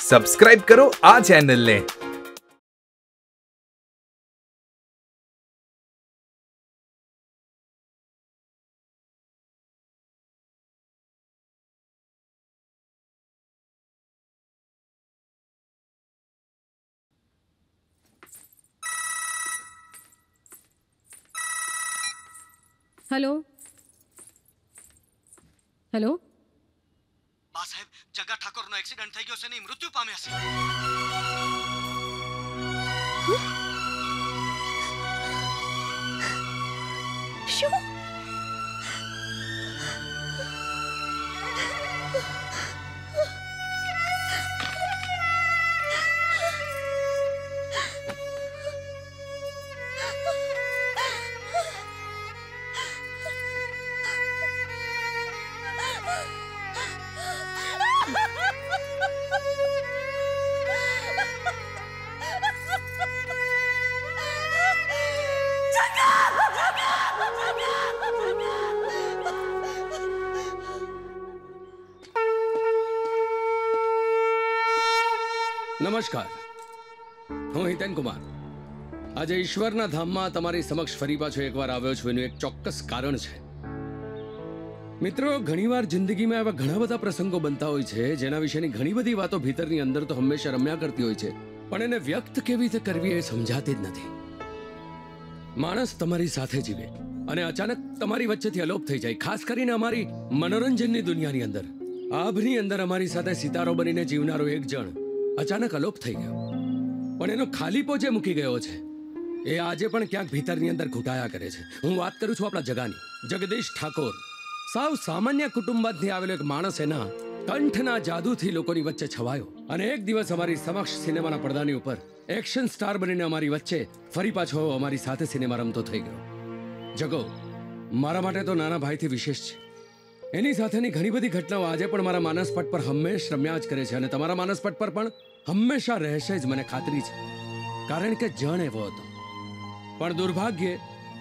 Subscribe કરો આ ચેનલને હેલો હેલો બા સાહેબ જગા એક્સિડન્ટ થઈ ગયો છે ને મૃત્યુ પામ્યા છે. શું? નમસ્કાર. હું હિતેન કુમાર. આજે ઈશ્વરના ધામમાં તમારી સમક્ષ ફરી પાછો એકવાર આવ્યો છું. એનું એક ચોક્કસ કારણ છે. મિત્રો, ઘણીવાર જિંદગીમાં એવા ઘણા બધા પ્રસંગો બનતા હોય છે, જેના વિશેની ઘણી બધી વાતો ભીતરની અંદર તો હંમેશા રમ્યા કરતી હોય છે. પણ એને વ્યક્ત કેવી રીતે કરવી એ સમજાતી જ નથી. માણસ તમારી સાથે જીવે અને અચાનક તમારી વચ્ચેથી અલોપ થઈ જાય. ખાસ કરીને અમારી મનોરંજનની દુનિયાની અંદર. આભની અંદર અમારી સાથે સિતારો બનીને જીવનારો એક જણ. અચાનક અલોપ થઈ ગયો. પણ એનો ખાલીપો જે મૂકી ગયો છે. એ આજે પણ ક્યાંક ભીતરની અંદર ઘૂંટાયા કરે છે. હું વાત કરું છું આપણા જગાની. જગદીશ ઠાકોર. સાવ સામાન્ય કુટુંબમાંથી આવેલો એક માણસ એના કંઠના જાદુથી લોકોની વચ્ચે છવાયો અને એક દિવસ અમારી સમક્ષ સિનેમાના પડદાની ઉપર એક્શન સ્ટાર બનીને અમારી વચ્ચે ફરી પાછો અમારી સાથે સિનેમા રમતો થઈ ગયો. જગો, મારા માટે તો નાના ભાઈથી વિશેષ છે. એની સાથેની ઘણી બધી ઘટનાઓ આજે પણ મારા માનસપટ પર હંમેશ રમ્યા જ કરે છે અને તમારા માનસપટ પર પણ હંમેશા રહેશે જ મને ખાતરી છે. કારણ કે જણ એવો હતો. પણ દુર્ભાગ્યે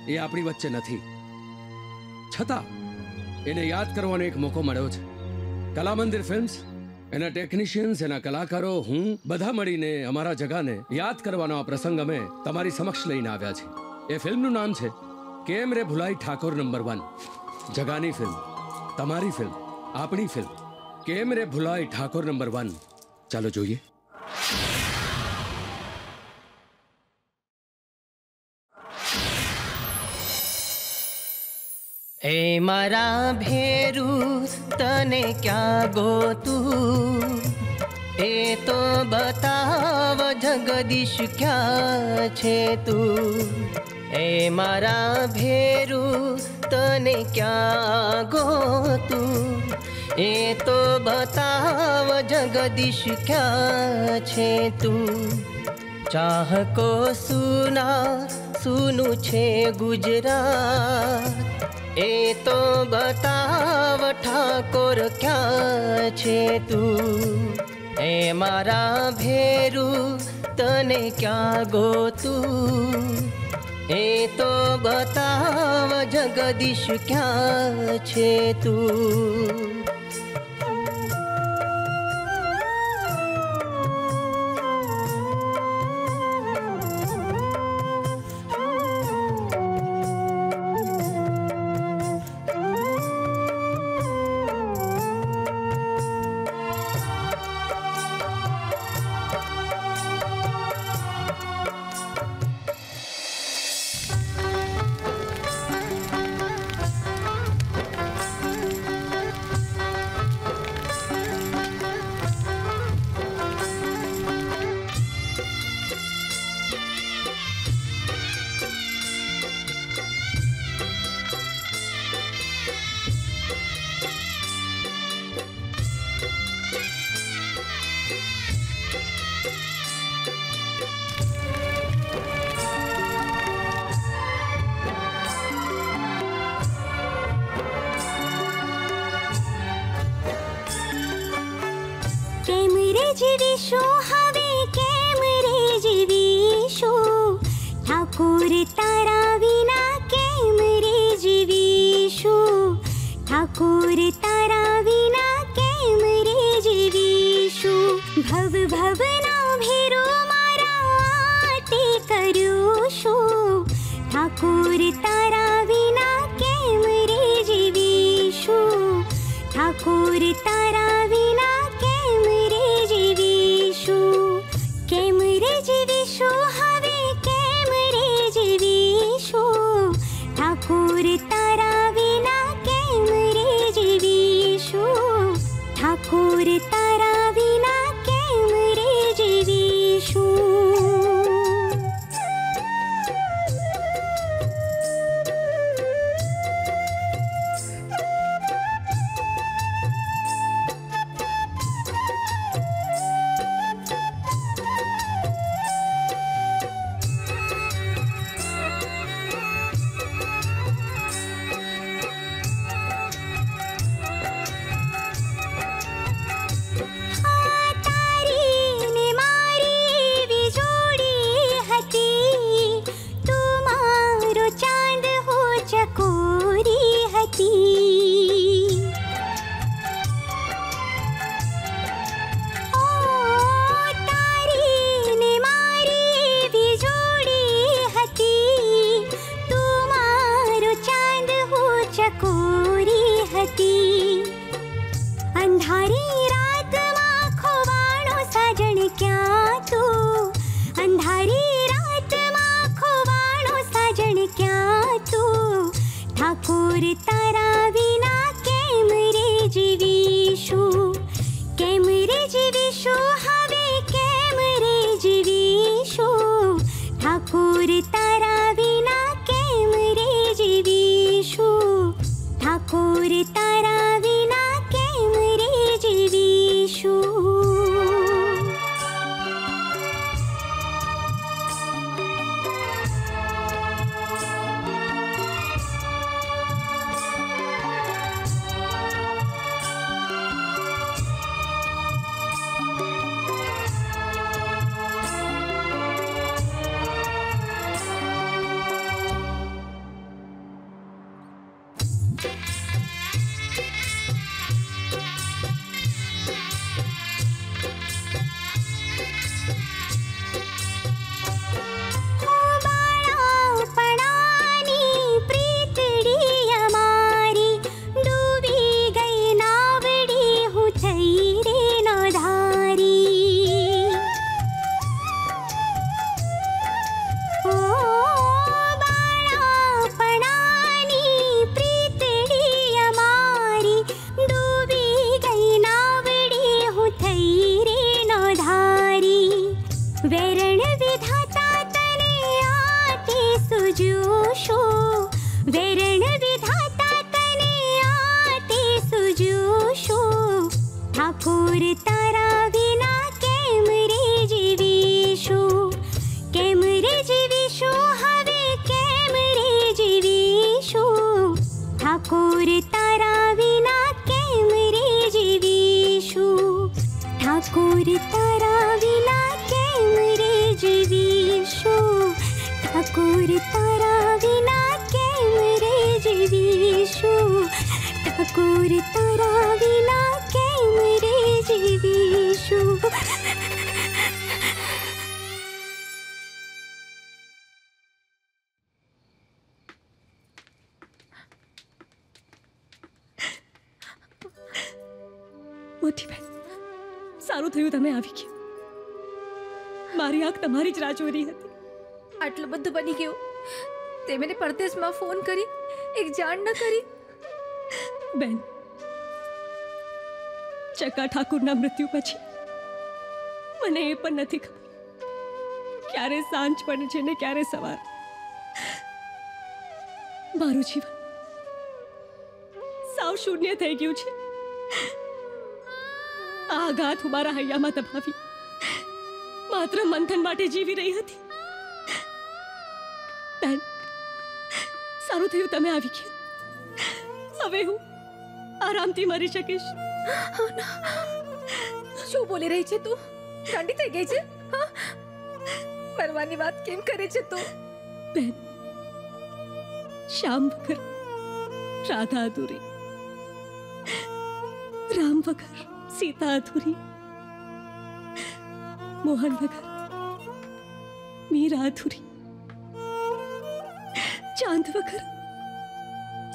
એ આપણી વચ્ચે નથી. છતાં એને યાદ કરવાનો એક મોકો મળ્યો છે. કલા મંદિર ફિલ્મ્સ, એના ટેકનિશિયન્સ, એના કલાકારો, હું, બધા મળીને અમારા જગાને યાદ કરવાનો આ પ્રસંગ અમે તમારી સમક્ષ લઈને આવ્યા છીએ. એ ફિલ્મનું નામ છે કેમ રે ભુલાઈ ઠાકોર નંબર વન? જગાની ફિલ્મ. તમારી ફિલ્મ આપણી ફિલ્મ કેમ રે ભુલાઈ ઠાકોર નંબર વન ચાલો જોઈએ એ મારા ભેરું તને ક્યાં ગોતું એ તો બતાવ જગદીશ ક્યાં છે તું એ મારા ભેરું તને ક્યાં ગોતું એ તો બતાવ જગદીશ ક્યાં છે તું? ચાહકો સુના, સુનું છે ગુજરાત. એ તો બતાવ ઠાકોર ક્યાં છે તું? એ મારા ભેરું, તને ક્યાં ગોતું? એ તો બતાવ જગદીશ ક્યાં છે તું? ગીતા ઠાકુરના મૃત્યુ પછી. મને એ પણ નથી ખબર. ક્યારે સાંજ પડે છે ને ક્યારે સવાર. મારું જીવન સાવ શૂન્ય થઈ ગયું છે. આ આઘાત હું મારા હૈયામાં દબાવી માત્ર મંથન માટે જીવી રહી હતી. બેન, સારું થયું તમે આવી ગયા. હવે હું આરામથી મરી શકીશ. शो बोली रही थी तू? ठंडी थे गई थी हाँ? मरवानी बात किम करी थी तू? बहन शाम बकर राधा अधूरी, राम बकर सीता अधूरी, मोहन वगर मीरा अधूरी, चाँद बकर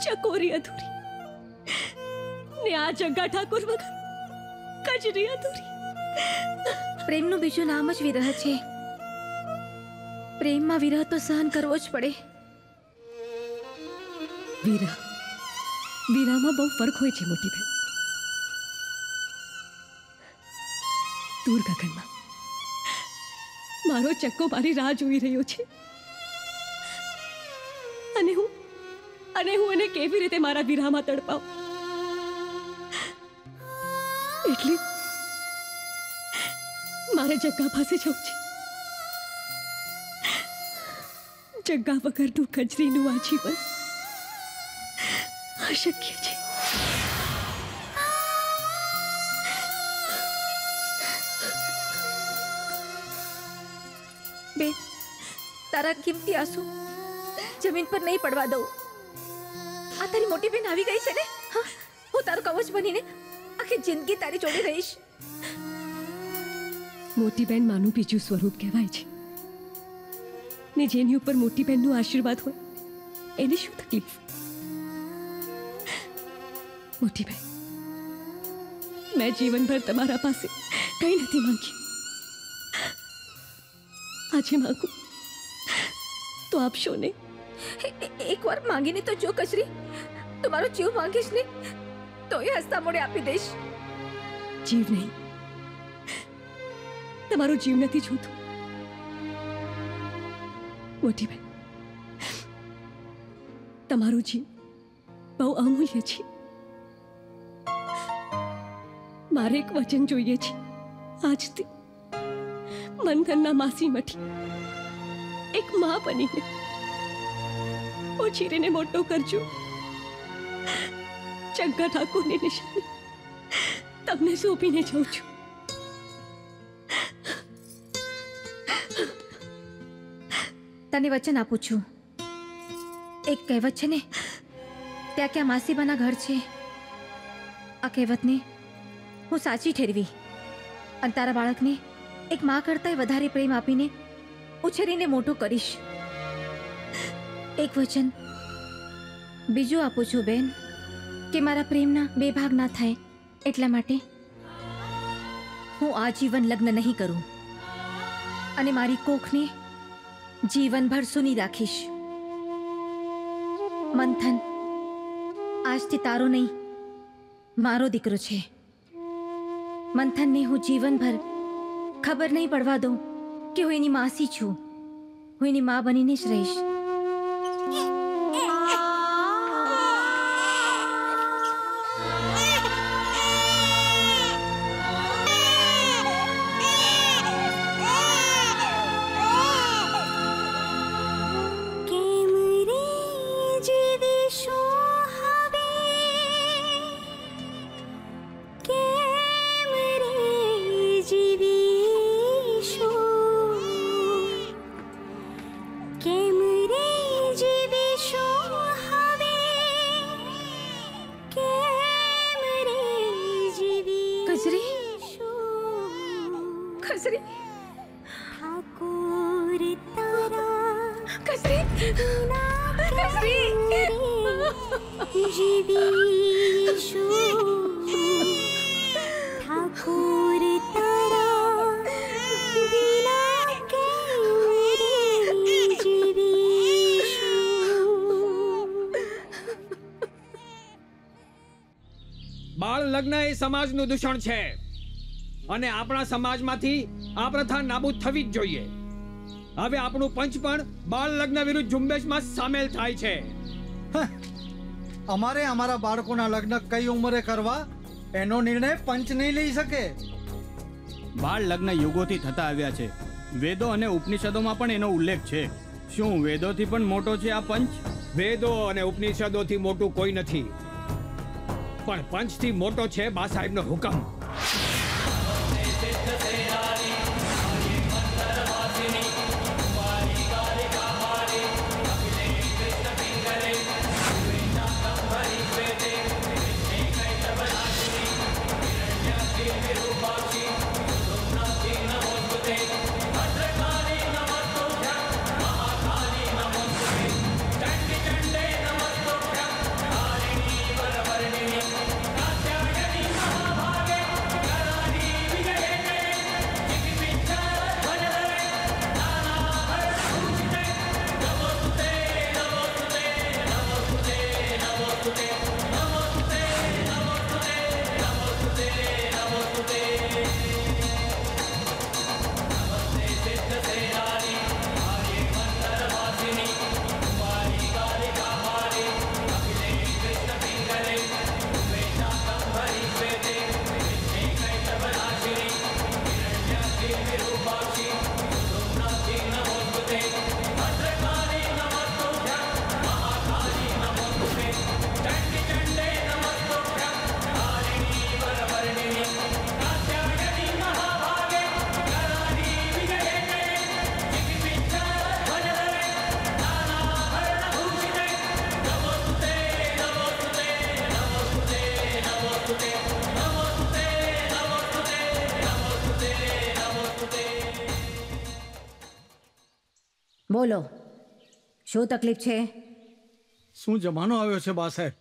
चकोरी अधूरी। ને આ જગ્ગા ઠાકોર વગર કજરી અધૂરી. પ્રેમનું બીજું નામ જ વિરહ છે. પ્રેમમાં વિરહ તો સહન કરવો જ પડે. વિરહ. વિરહમાં બહુ ફરક હોય છે મોટી બેન દૂર ગગનમાં. મારો ચક્કો મારી રાહ જોઈ રહ્યો છે. અને હું અને હું એને કેવી રીતે મારા વિરામાં તડપાવ? એટલે મારે જગ્ગા પાસે જવું છે. જગ્ગા વગરનું કચરીનું આ જીવન અશક્ય છે. બે તારા કિંમતી આંસુ જમીન પર નહીં પડવા દઉં. આ તારી મોટી બેન આવી ગઈ છે ને? હા, હું તારું કવચ બનીને આખી જિંદગી તારી જોડે રહીશ? મોટી બેન માનું બીજું સ્વરૂપ કહેવાય છે. ને જેની ઉપર મોટી બહેનનો આશીર્વાદ હોય, એને શું તકલીફ? મોટી બેન મેં જીવનભર તમારા પાસે કંઈ નથી માંગ્યું. આજે માગું, તો આપશો ને એકવાર માંગીને તો જો, કચરી. તું મારો જીવ માંગીશ ને તો એ હસતા મોડે આપી દઈશ. જીવ નહીં. તમારો જીવ નથી જોતું મોટી બેન તમારો જીવ બહુ અમૂલ્ય છે. મારે એક વચન જોઈએ છે. આજથી મંથનના માસી મઠી એક મા બનીને ઓછીરીને મોટો કરજો. ચંગા ઠાકોરની નિશાની તમને સોંપીને જાઉં છું તને વચન આપું છું એક કહેવત છે ને ત્યાં ક્યાં માસીબાના ઘર છે આ કહેવતને હું સાચી ઠેરવી અને તારા બાળકને એક મા કરતાંય વધારે પ્રેમ આપીને ઉછેરીને મોટું કરીશ એક વચન બીજું આપું છું બેન કે મારા પ્રેમના બે ભાગ ના થાય એટલા માટે હું આજીવન લગ્ન નહીં કરું અને મારી કોખને જીવનભર સુની રાખીશ. મંથન, આજથી તારો નહીં, મારો દીકરો છે. મંથનને હું જીવનભર ખબર નહીં પડવા દઉં કે હું એની માસી છું. હું એની મા બનીને જ રહીશ. સમાજનું દૂષણ છે. અને આપણા સમાજમાંથી આ પ્રથા નાબૂદ થવી જ જોઈએ. હવે આપણું પંચ પણ બાળ લગ્ન વિરુદ્ધ ઝુંબેશમાં સામેલ થાય છે. અમારે અમારા બાળકોના લગ્ન કઈ ઉંમરે કરવા? એનો નિર્ણય પંચ નહીં લઈ શકે. બાળ લગ્ન યુગોથી થતા આવ્યા છે. વેદો અને ઉપનિષદોમાં પણ એનો ઉલ્લેખ છે. શું વેદોથી પણ મોટો છે આ પંચ? વેદો અને ઉપનિષદોથી મોટું કોઈ નથી. પણ પંચથી મોટો છે બા સાહેબનો હુકમ. બોલો શું તકલીફ છે? શું જમાનો આવ્યો છે બા સાહેબ?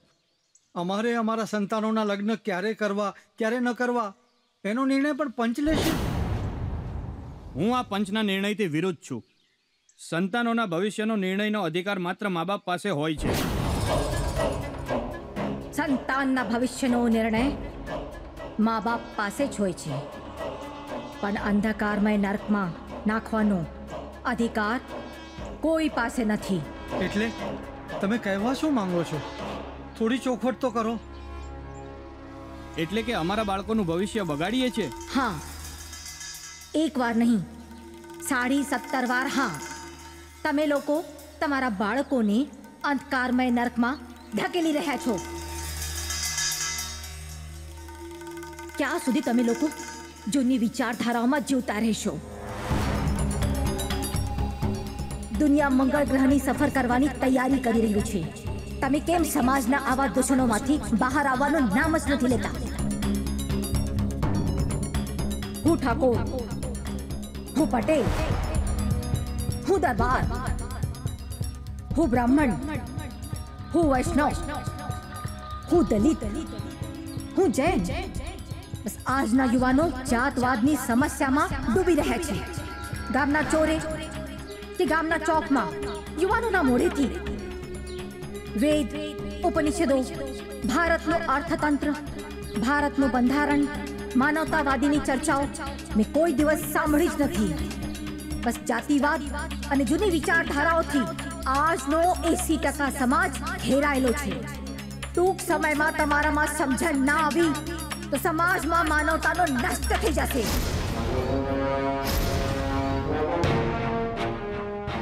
અમારે અમારા સંતાનોના લગ્ન ક્યારે કરવા ક્યારે ન કરવા? એનો નિર્ણય પણ પંચ લેશે? હું આ પંચના નિર્ણયથી વિરુદ્ધ છું. સંતાનોના ભવિષ્યનો નિર્ણયનો અધિકાર માત્ર મા બાપ પાસે હોય છે. સંતાનના ભવિષ્યનો નિર્ણય મા બાપ પાસે જ હોય છે. પણ અંધકારમય નર્કમાં નાખવાનો અધિકાર કોઈ પાસે નથી. એટલે તમે કહેવા શું માંગો છો? થોડી ચોખવટ તો કરો. એટલે કે અમારા બાળકોનું ભવિષ્ય બગાડીએ છીએ હા. એક વાર નહીં. સાડી સત્તર વાર હા. તમે લોકો તમારા બાળકોને અંધકારમય નર્કમાં ઢકેલી રહ્યા છો. ક્યાં સુધી તમે લોકો જૂની વિચારધારાઓમાં જીવતા રહેશો? દુનિયા મંગળ ગ્રહની સફર કરવાની તૈયારી કરી રહ્યું છે. તમે કેમ સમાજના આવા દૂષણોમાંથી બહાર આવવાનું નામ જ નથી લેતા? હું ઠાકોર. હું પટેલ. હું દરબાર. હું બ્રાહ્મણ. હું વૈષ્ણવ. હું દલિત. હું જૈન. આજના યુવાનો જાતવાદની સમસ્યામાં ડૂબી રહ્યા છે. ગામના ચોરે કે ગામના ચોકમાં યુવાનોના મોઢેથી વેદ ઉપનિષદો ભારતનું અર્થતંત્ર ભારતનું બંધારણ માનવતાવાદીની ચર્ચાઓ મેં કોઈ દિવસ સાંભળી જ નથી બસ જાતિવાદ અને જૂની વિચારધારાઓથી આજનો એસી ટકા સમાજ ઘેરાયેલો છે ટૂંક સમયમાં તમારામાં સમજણ ના આવી તો સમાજમાં માનવતાનો નષ્ટ થઈ જશે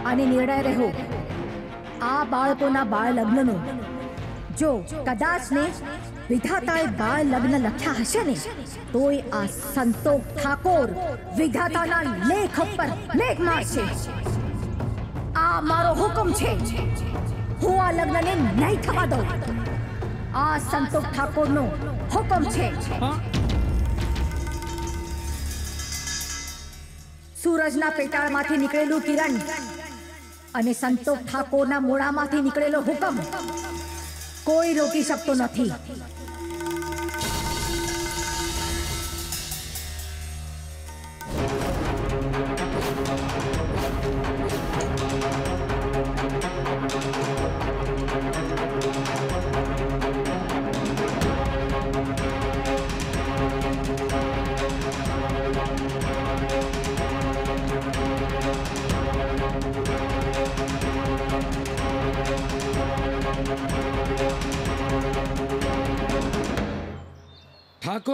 અને નિર્ણય રહ્યો. આ બાળકોના બાળ લગ્નનો જો કદાચ ને વિધાતાએ બાળ લગ્ન લખ્યા હશે ને, તોય આ સંતોષ ઠાકોર વિધાતાના લેખ ઉપર લેખ મારશે. આ મારો હુકમ છે. હું આ લગ્નને નહીં થવા દઉં. આ સંતોષ ઠાકોરનો હુકમ છે. સૂરજના પેટાળમાંથી નીકળેલું કિરણ અને સંતોષ ઠાકોરના મોડામાંથી નીકળેલો હુકમ કોઈ રોકી શકતો નથી.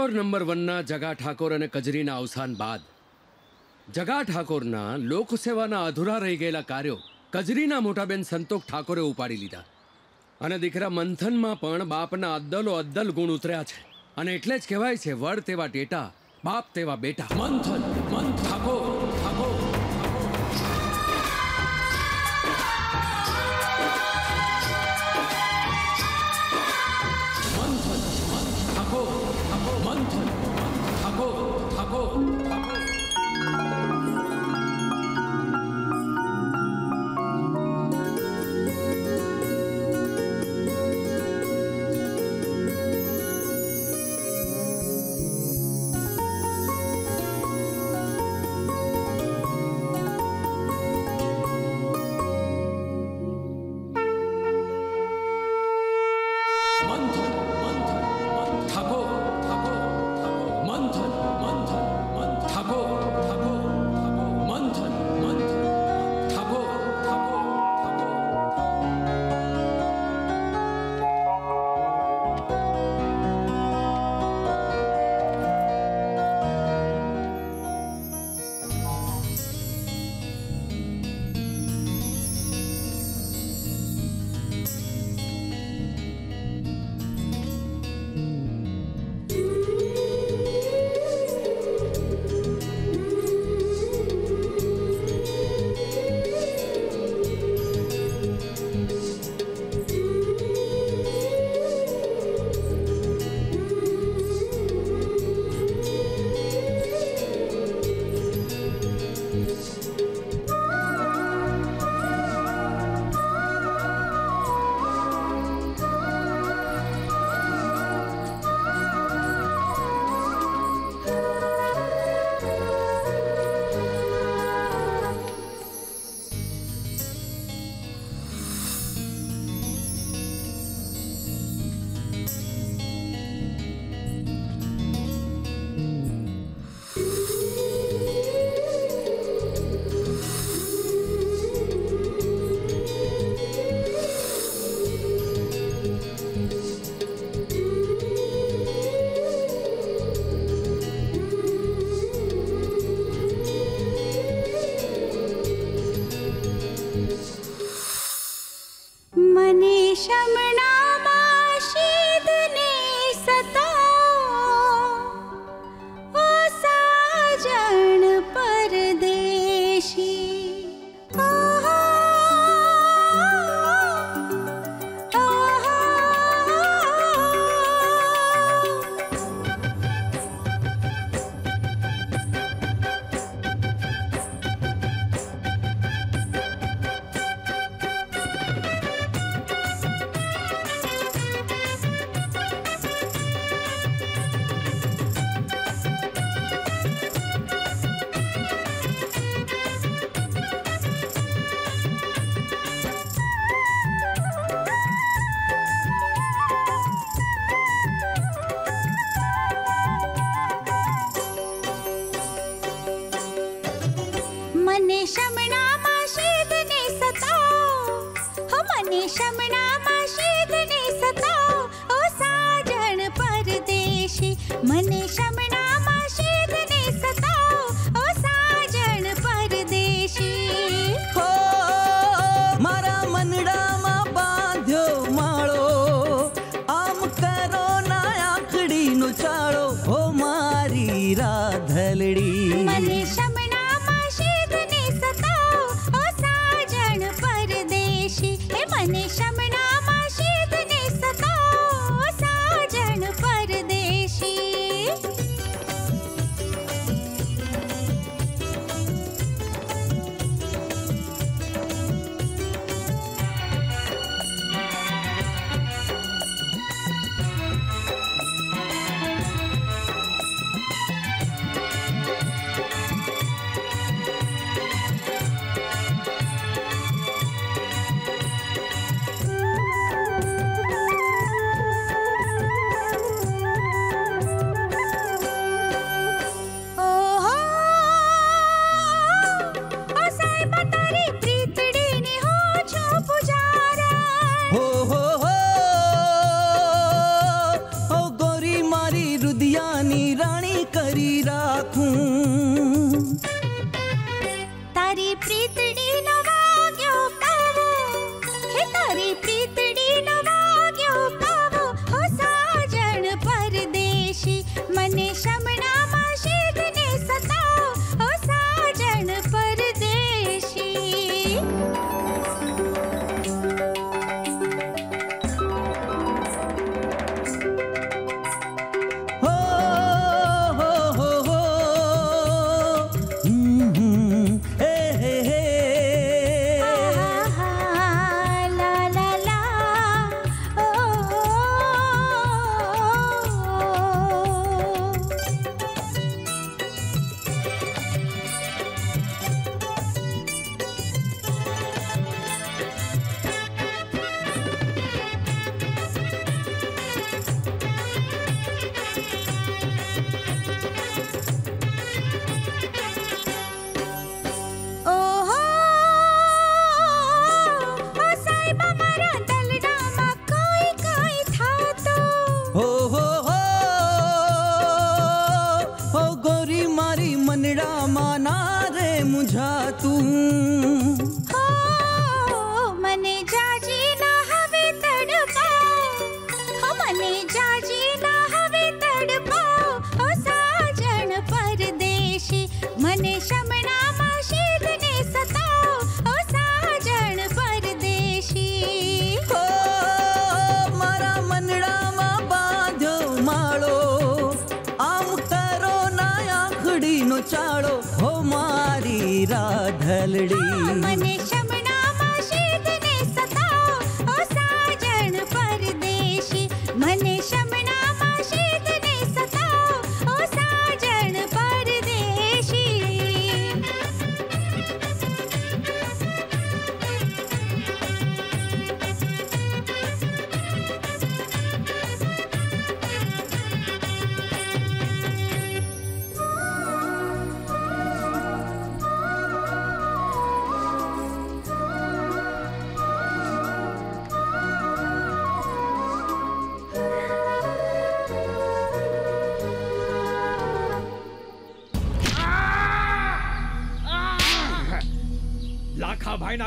ઠાકોર નંબર વનના જગા ઠાકોર અને કજરીના અવસાન બાદ, જગા ઠાકોરના લોકસેવાના અધૂરા રહી ગયેલા કાર્યો કજરીના મોટાબેન સંતોષ ઠાકોરે ઉપાડી લીધા. અને દીકરા મંથનમાં પણ બાપના અદ્દલો અદ્દલ ગુણ ઉતર્યા છે. અને એટલે જ કહેવાય છે, વડ તેવા ટેટા, બાપ તેવા બેટા. મંથન, મંથ ઠાકોર ઠાકોર.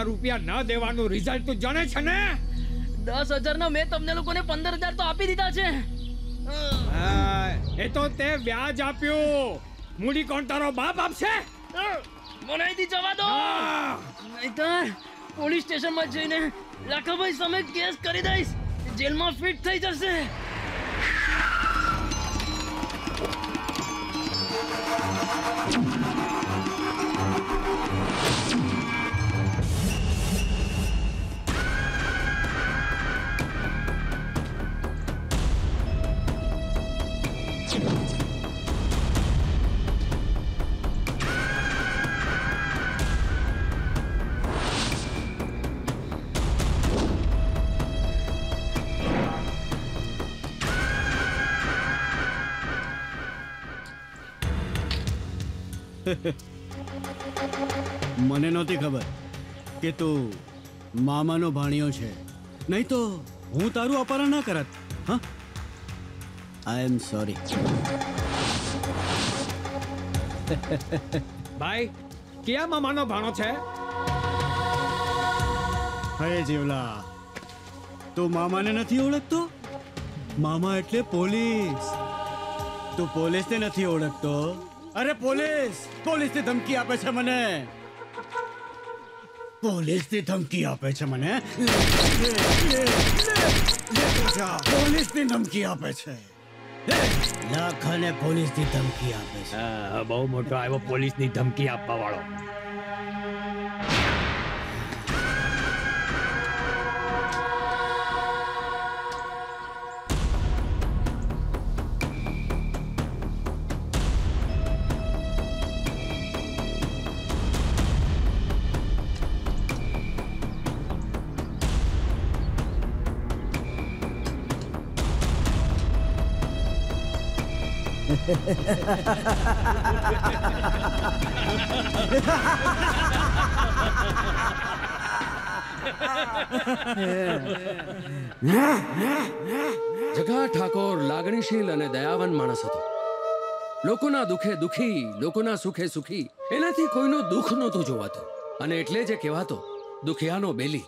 રૂપિયા ન દેવાનું રિઝલ્ટ તું જાણે છે ને? દસ હજાર ના મેં તમને લોકોને પંદર હજાર તો આપી દીધા છે. એ તો તે વ્યાજ આપ્યું. મૂડી કોણ તારો બાપ આપશે? મને અહીંથી જવા દો. નહીતર પોલીસ સ્ટેશનમાં જઈને લાખાભાઈ સામે કેસ કરી દઈશ. જેલમાં ફિટ થઈ જશે. મને નહોતી ખબર કે તું મામાનો ભાણિયો છે. નહીં તો હું તારું અપહરણ ના કરત. હા? આઈ એમ સોરી ભાઈ ક્યાં મામાનો ભાણો છે? હે જીવલા તું મામાને નથી ઓળખતો? મામા એટલે પોલીસ. તું પોલીસને નથી ઓળખતો? અરે પોલીસ પોલીસની ધમકી આપે છે મને. પોલીસની ધમકી આપે છે મને. પોલીસની ધમકી આપે છે. લાખાને પોલીસની ધમકી આપે છે. બહુ મોટો આવ્યો પોલીસની ધમકી આપવા વાળો જગા ઠાકોર લાગણીશીલ અને દયાવાન માણસ હતો. લોકોના દુખે દુખી, લોકોના સુખે સુખી, એનાથી કોઈનો દુઃખ નહોતું જોવાતું. અને એટલે જે કહેવાતો, દુખિયાનો બેલી.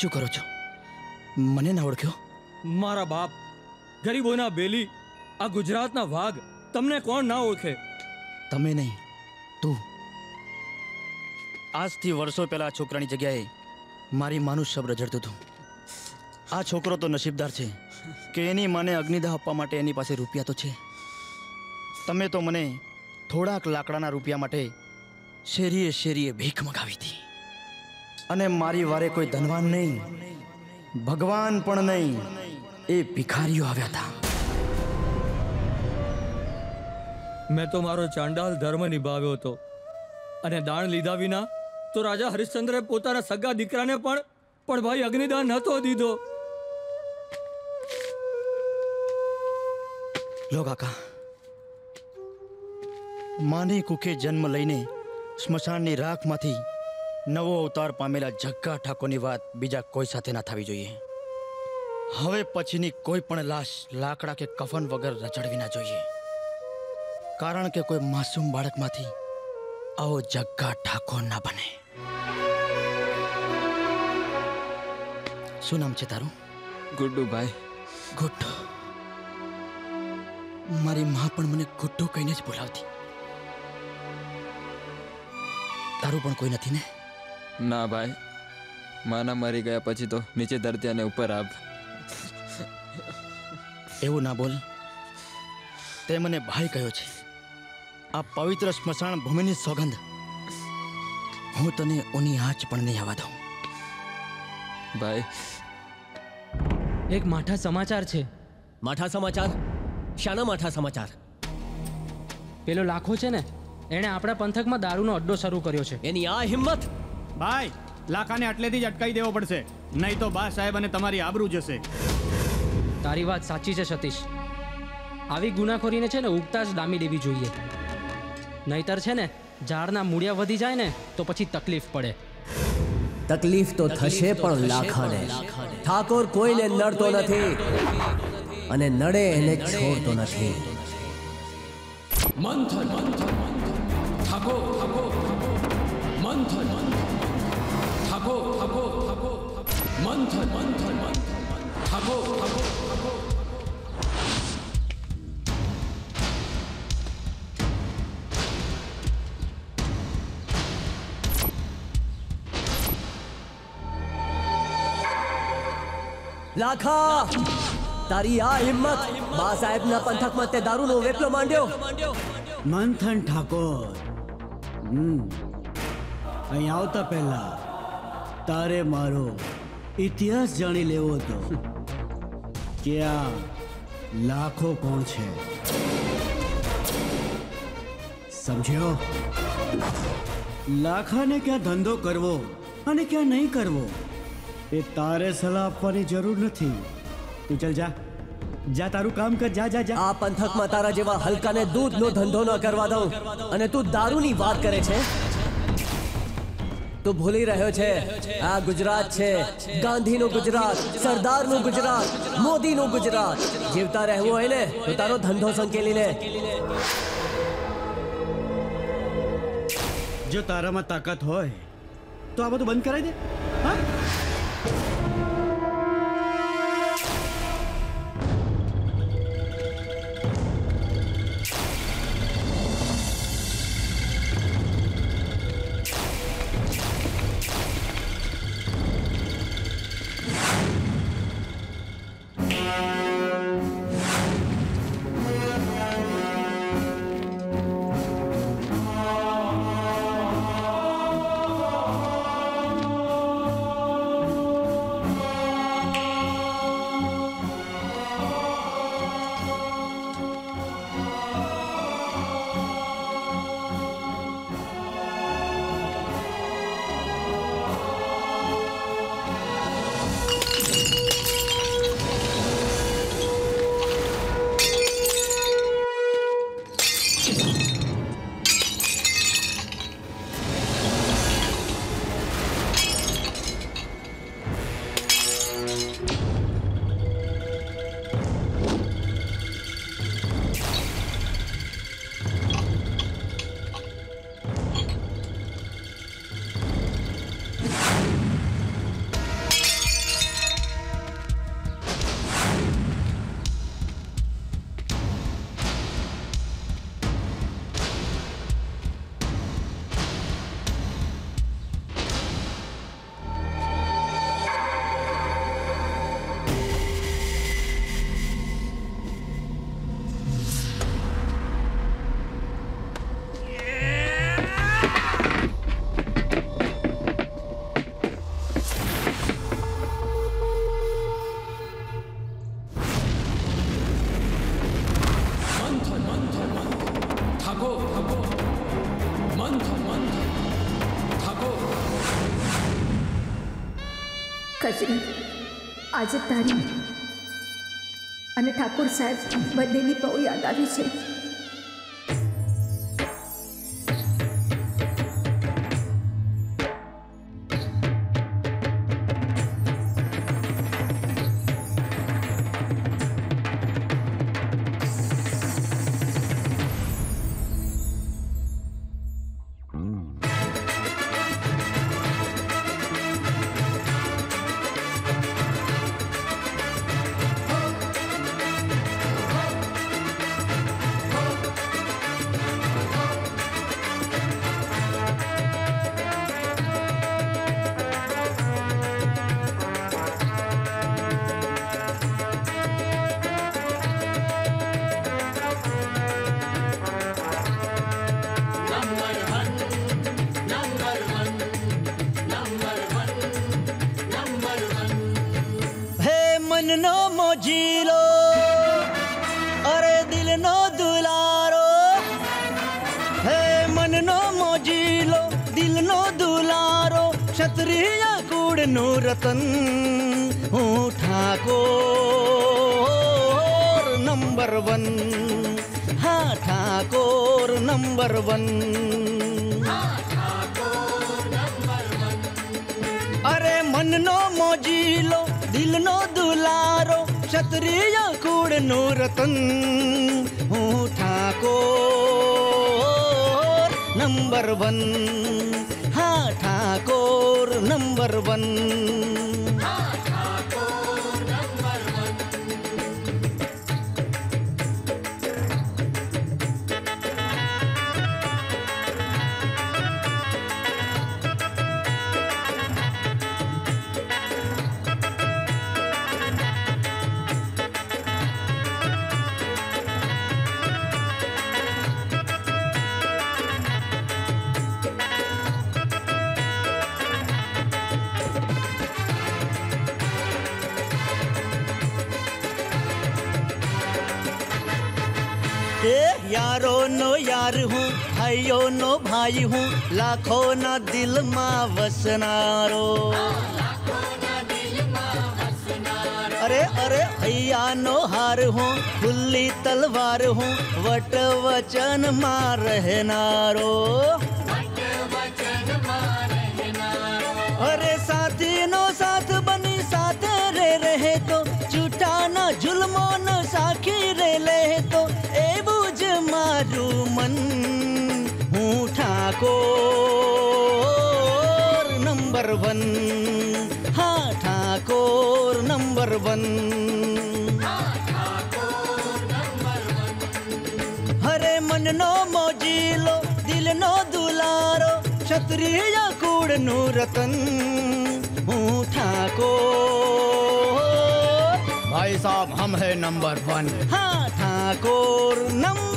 શું કરો છો? મને ના ઓળખ્યો. મારા બાપ ગરીબોના બેલી આ ગુજરાતના વાઘ તમને કોણ ના ઓળખે? તમે નહીં તું. આજથી વર્ષો પહેલા આ છોકરાની જગ્યાએ મારી માનું શબ્દ રજડતું હતું. આ છોકરો તો નસીબદાર છે કે એની માને અગ્નિદાહ આપવા માટે એની પાસે રૂપિયા તો છે. તમે તો મને થોડાક લાકડાના રૂપિયા માટે શેરીએ શેરીએ ભીખ મગાવી હતી. અને મારી વારે કોઈ ધનવાન નહીં ભગવાન પણ નહીં એ ભિખારીઓ આવ્યા હતા. મેં તો મારો ચાંડાલ ધર્મ નિભાવ્યો હતો. અને દાણ લીધા વિના તો રાજા હરિશ્ચંદ્રે પોતાના સગા દીકરાને પણ પણ ભાઈ અગ્નિદાન નહોતો દીધો. લો કાકા. માની કુખે જન્મ લઈને સ્મશાનની રાખમાંથી નવો અવતાર પામેલા જગ્ગા ઠાકોરની વાત બીજા કોઈ સાથે ના થવી જોઈએ. હવે પછીની કોઈ પણ લાશ લાકડા કે કફન વગર રચડવી ના જોઈએ. કારણ કે કોઈ માસૂમ બાળકમાંથી આવો જગ્ગા ઠાકોર ના બને. શું નામ છે તારું? ગુડ્ડુભાઈ ગુડ્ડુ. મારી માં પણ મને ગુડ્ડુ કહીને જ બોલાવતી. તારું પણ કોઈ નથી ને? ના ભાઈ માના મરી ગયા પછી તો નીચે ધરતી અને ઉપર આપ એવું ના બોલ. તે મને ભાઈ કહ્યો છે. આ પવિત્ર સ્મશાન ભૂમિની સોગંધ. હું તને ઓની આંચ પણ નહીં આવવા દઉં. ભાઈ. એક માઠા સમાચાર છે. માઠા સમાચાર? શાના માઠા સમાચાર? પેલો લાખો છે ને એણે આપણા પંથકમાં દારૂનો અડ્ડો શરૂ કર્યો છે. એની આ હિંમત ભાઈ લાકાને આટલેથી જ અટકાવી દેવો પડશે. નહીં તો બા સાહેબ અને તમારી આબરૂ જશે. તારી વાત સાચી છે સતીશ. આવી ગુનાખોરીને છે ને ઉગતા જ ડામી દેવી જોઈએ. નહીતર છે ને ઝાડના મૂળિયા વધી જાય ને તો પછી તકલીફ પડે. તકલીફ તો થશે પણ લાખાને. ઠાકોર કોઈને નડતો નથી. અને નડે એને છોડતો નથી. મંથન ઠાકોર ઠાકોર મંથન. મંથન મંથન ઠાકો ઠાકો ઠાકો લાખા, તારી આ હિંમત બા સાહેબના પંથકમાં તે દારૂનો વેપલો માંડ્યો. મંથન ઠાકોર, હમ, અહીં આવતા પહેલા તારે મારો ઇતિહાસ જાણી લેવો હતો કે આ લાખો કોણ છે. સમજ્યો? લાખાને ક્યાં ધંધો કરવો અને ક્યાં નહીં કરવો એ તારે સલાહ આપવાની જરૂર નથી. તું ચલ જા. જા તારું કામ કર, જા જા જા. આ પંથકમાં તારા જેવા હલકાને દૂધનો ધંધો ન કરવા દઉં. અને તું દારૂની વાત કરે છે? તું ભૂલી રહ્યો છે. આ ગુજરાત છે. ગાંધીનું ગુજરાત, સરદારનું ગુજરાત, મોદીનું ગુજરાત. જીવતા રહેવું હોય ને, તો તારો ધંધો સંકેલી લે. જો તારામાં તાકાત હોય, તો આ બધું બંધ કરાવી દે. હા? મંથન આજે તારી અને ઠાકોર સાહેબ બંનેની બહુ યાદ આવી છે. હું ભાઈઓ નો ભાઈ હું લાખો ના દિલમાં વસનારો અરે અરે હૈયાનો હાર હું ખુલ્લી તલવાર હું વટ વચનમાં રહેનારો અરે नंबर वन। हरे मन नो मोजीलो दिल नो दुलारो क्षत्रिय कूड़ नु रतन। हूँ ठाकुर भाई साहब हम है नंबर वन। हाँ ठाकुर नंबर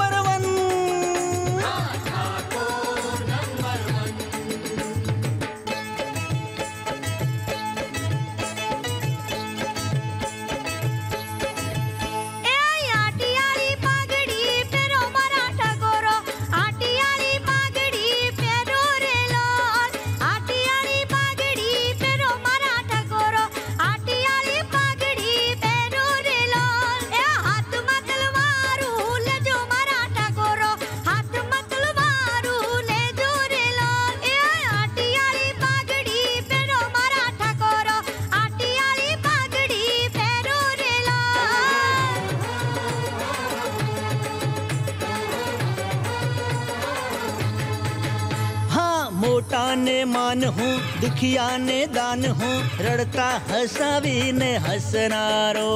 दुखिया ने दान हो, रड़ता हसावीने हसनारो।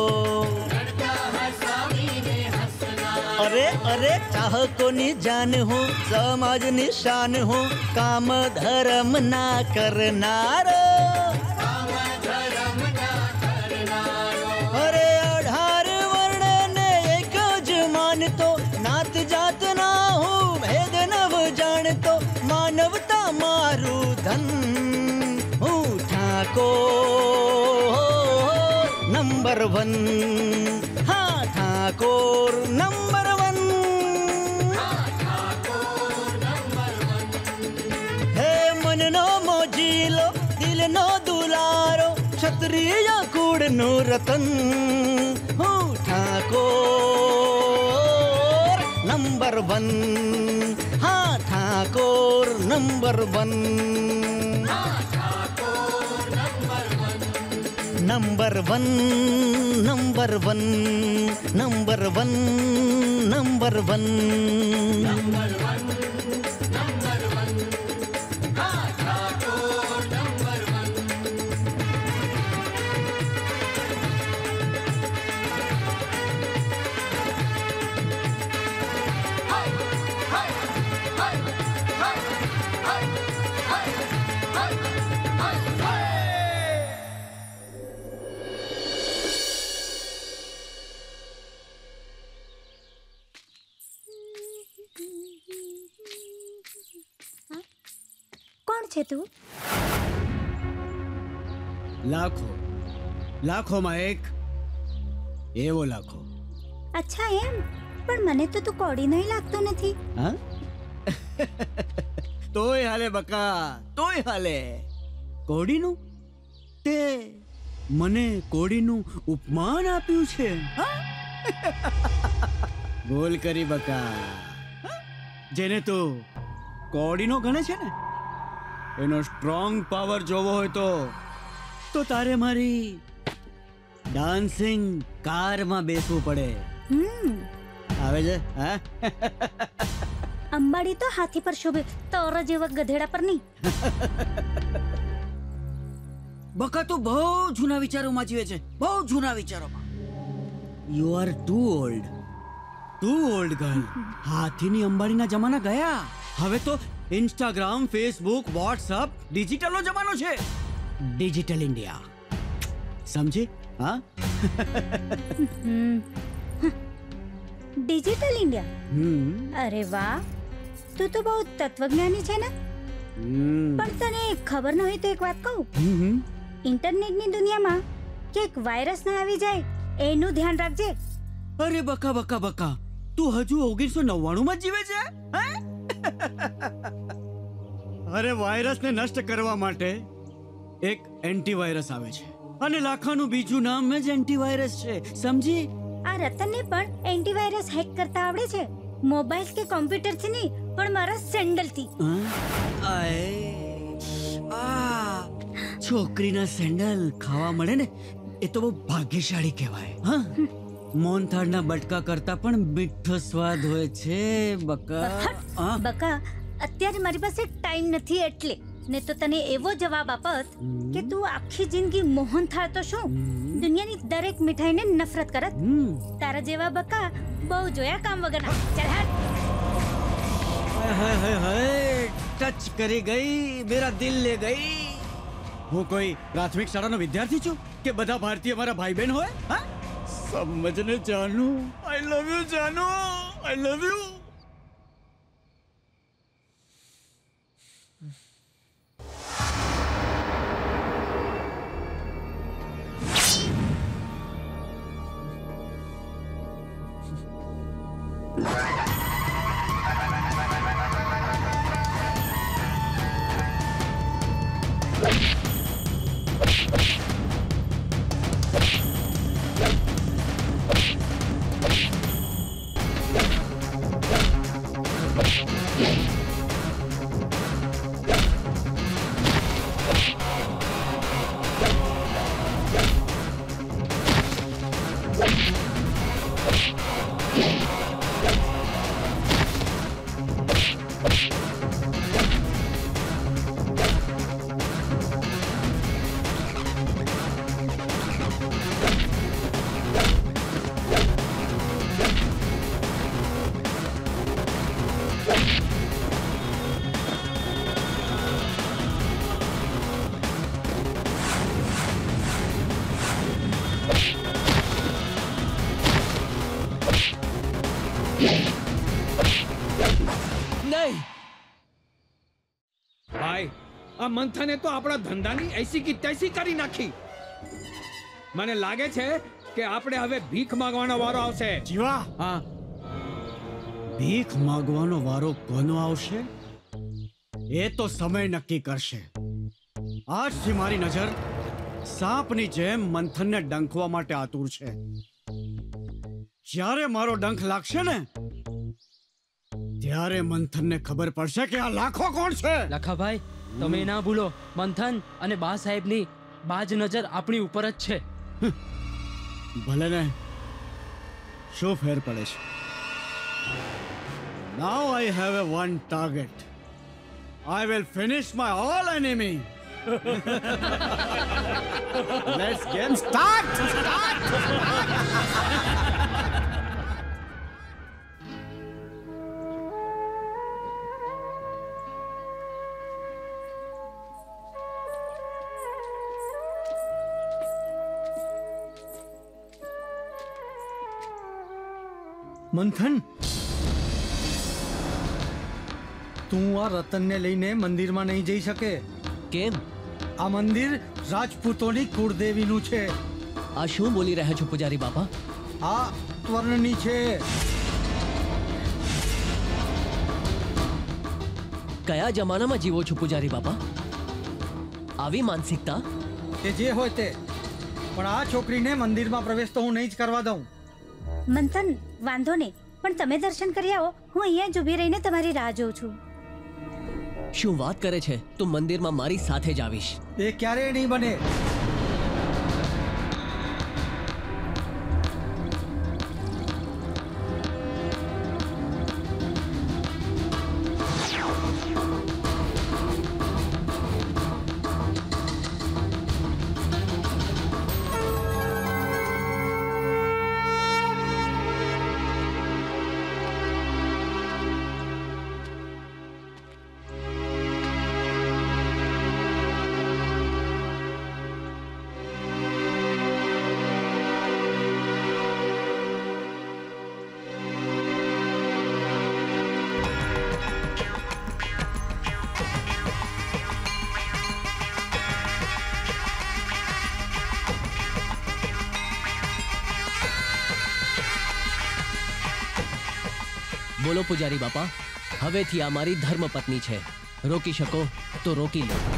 अरे अरे, चाह को नी जान हो, समाज निशान हो, काम धर्म ना करनारो। ઠાકોર નંબર વન હા ઠાકોર નંબર વન હે મનનો મોજીલો દિલનો દુલારો ક્ષત્રિય કુળનું રતન હું ઠાકોર નંબર વન હા Thakor number one number one number one number one number one કોણ છે તું? લાખો. લાખોમાં એક એવો લાખો. અચ્છા એમ? પણ મને તો તું કોડી નહીં લાગતો નથી. હા? તોય હાલે બકા તોય હાલે. કોડીનું? તે મને કોડીનું ઉપમાન આપ્યું છે? બોલ કરી બકા. જેને તો કોડીનો ગણે છે ને? એનો સ્ટ્રોંગ પાવર જોવો હોય તો. તો તારે મારી ડાન્સિંગ કારમાં બેસવું પડે. હમ. આવે છે હા? અંબાડી તો હાથી પર શોભે તોર જેવા ગધેડા પર નહીં. બકા તો બહુ જૂના વિચારોમાં જીવે છે બહુ જૂના વિચારોમાં. You are too old too old girl હાથીની અંબાડીના જમાના ગયા. હવે તો ઇન્સ્ટાગ્રામ ફેસબુક વોટ્સઅપ ડિજિટલનો જમાનો છે. ડિજિટલ ઇન્ડિયા સમજી? હા. ડિજિટલ ઇન્ડિયા હમ. અરે વાહ. તું તો બહુ તત્વજ્ઞાની છે ને? પણ તને ખબર ન હોય તો એક વાત કહું. ઇન્ટરનેટની દુનિયામાં ક્યાંક વાયરસ ના આવી જાય એનું ધ્યાન રાખજે. અરે બકા બકા બકા. તું હજુ ઓગણીસો નવ્વાણું માં જીવે છે અરે વાયરસને નષ્ટ કરવા માટે એક એન્ટીવાયરસ આવે છે. અને લાખાનું બીજું નામ જ એન્ટીવાયરસ છે. સમજી? આ રતનને પણ એન્ટીવાયરસ હેક કરતા આવડે છે. મોબાઈલ કે કોમ્પ્યુટરથી નહીં પણ મારા સેન્ડલથી આય આ છોકરીના સેન્ડલ ખાવા મળે ને એ તો બહુ ભાગ્યશાળી કહેવાય. હા? મોહનથાળના બટકા કરતા પણ મીઠો સ્વાદ હોય છે બકા. બકા અત્યારે મારી પાસે ટાઈમ નથી એટલે. ને તો તને એવો જવાબ આપત કે તું આખી જિંદગી મોહન થાળ તો શું? દુનિયાની દરેક મીઠાઈને નફરત કરત? તારા જેવા બકા બહુ જોયા કામ વગરના. ચાલ હાટ. ટચ કરી ગઈ મેરા દિલ લે ગઈ. હું કોઈ પ્રાથમિક શાળાનો વિદ્યાર્થી છું કે બધા ભારતીય મારા ભાઈ બહેન હોય? હા? સમજને જાનુ. આઈ લવ યુ જાનુ. આઈ લવ યુ આ મંથને તો આપણા ધંધાની એસી કી તૈસી કરી નાખી. મને લાગે છે કે આપણે હવે ભીખ માંગવાનો વારો આવશે. જીવા! હા. ભીખ માગવાનો વારો કોનો આવશે? એ તો સમય નક્કી કરશે. આજથી મારી નજર સાપની જેમ મંથનને ડંખવા માટે આતુર છે. જ્યારે મારો ડંખ લાગશે ને ત્યારે મંથનને ખબર પડશે કે આ લાખો કોણ છે? લખાભાઈ તમે ના ભૂલો. મંથન અને બા સાહેબની બાજ નજર આપણી ઉપર જ છે. ભલે ને શું ફેર પડે છે? Now I have a one target I will finish my all enemy let's Start! Start Manthan? તું આ રતનને લઈને મંદિરમાં નહીં જઈ શકે. કેમ? આ મંદિર રાજપૂતોની કુળદેવીનું છે. આ શું બોલી રહ્યા છો પૂજારી બાપા? આ વર્ણની છે. કયા જમાનામાં જીવો છો પૂજારી બાપા? આવી માનસિકતા? કે જે હોય તે. પણ આ છોકરીને મંદિરમાં પ્રવેશ તો હું નહીં જ કરવા દઉં. મંથન વાંધો નહીં પણ તમે દર્શન કરી આવો. હું અહીંયા જ ઊભી રહીને તમારી રાહ જોઉં છું. શું વાત કરે છે? તું મંદિરમાં મારી સાથે જ આવીશ. એ ક્યારેય નહીં બને. બોલો પૂજારી બાપા હવેથી આ મારી ધર્મપત્ની છે. રોકી શકો તો રોકી લો.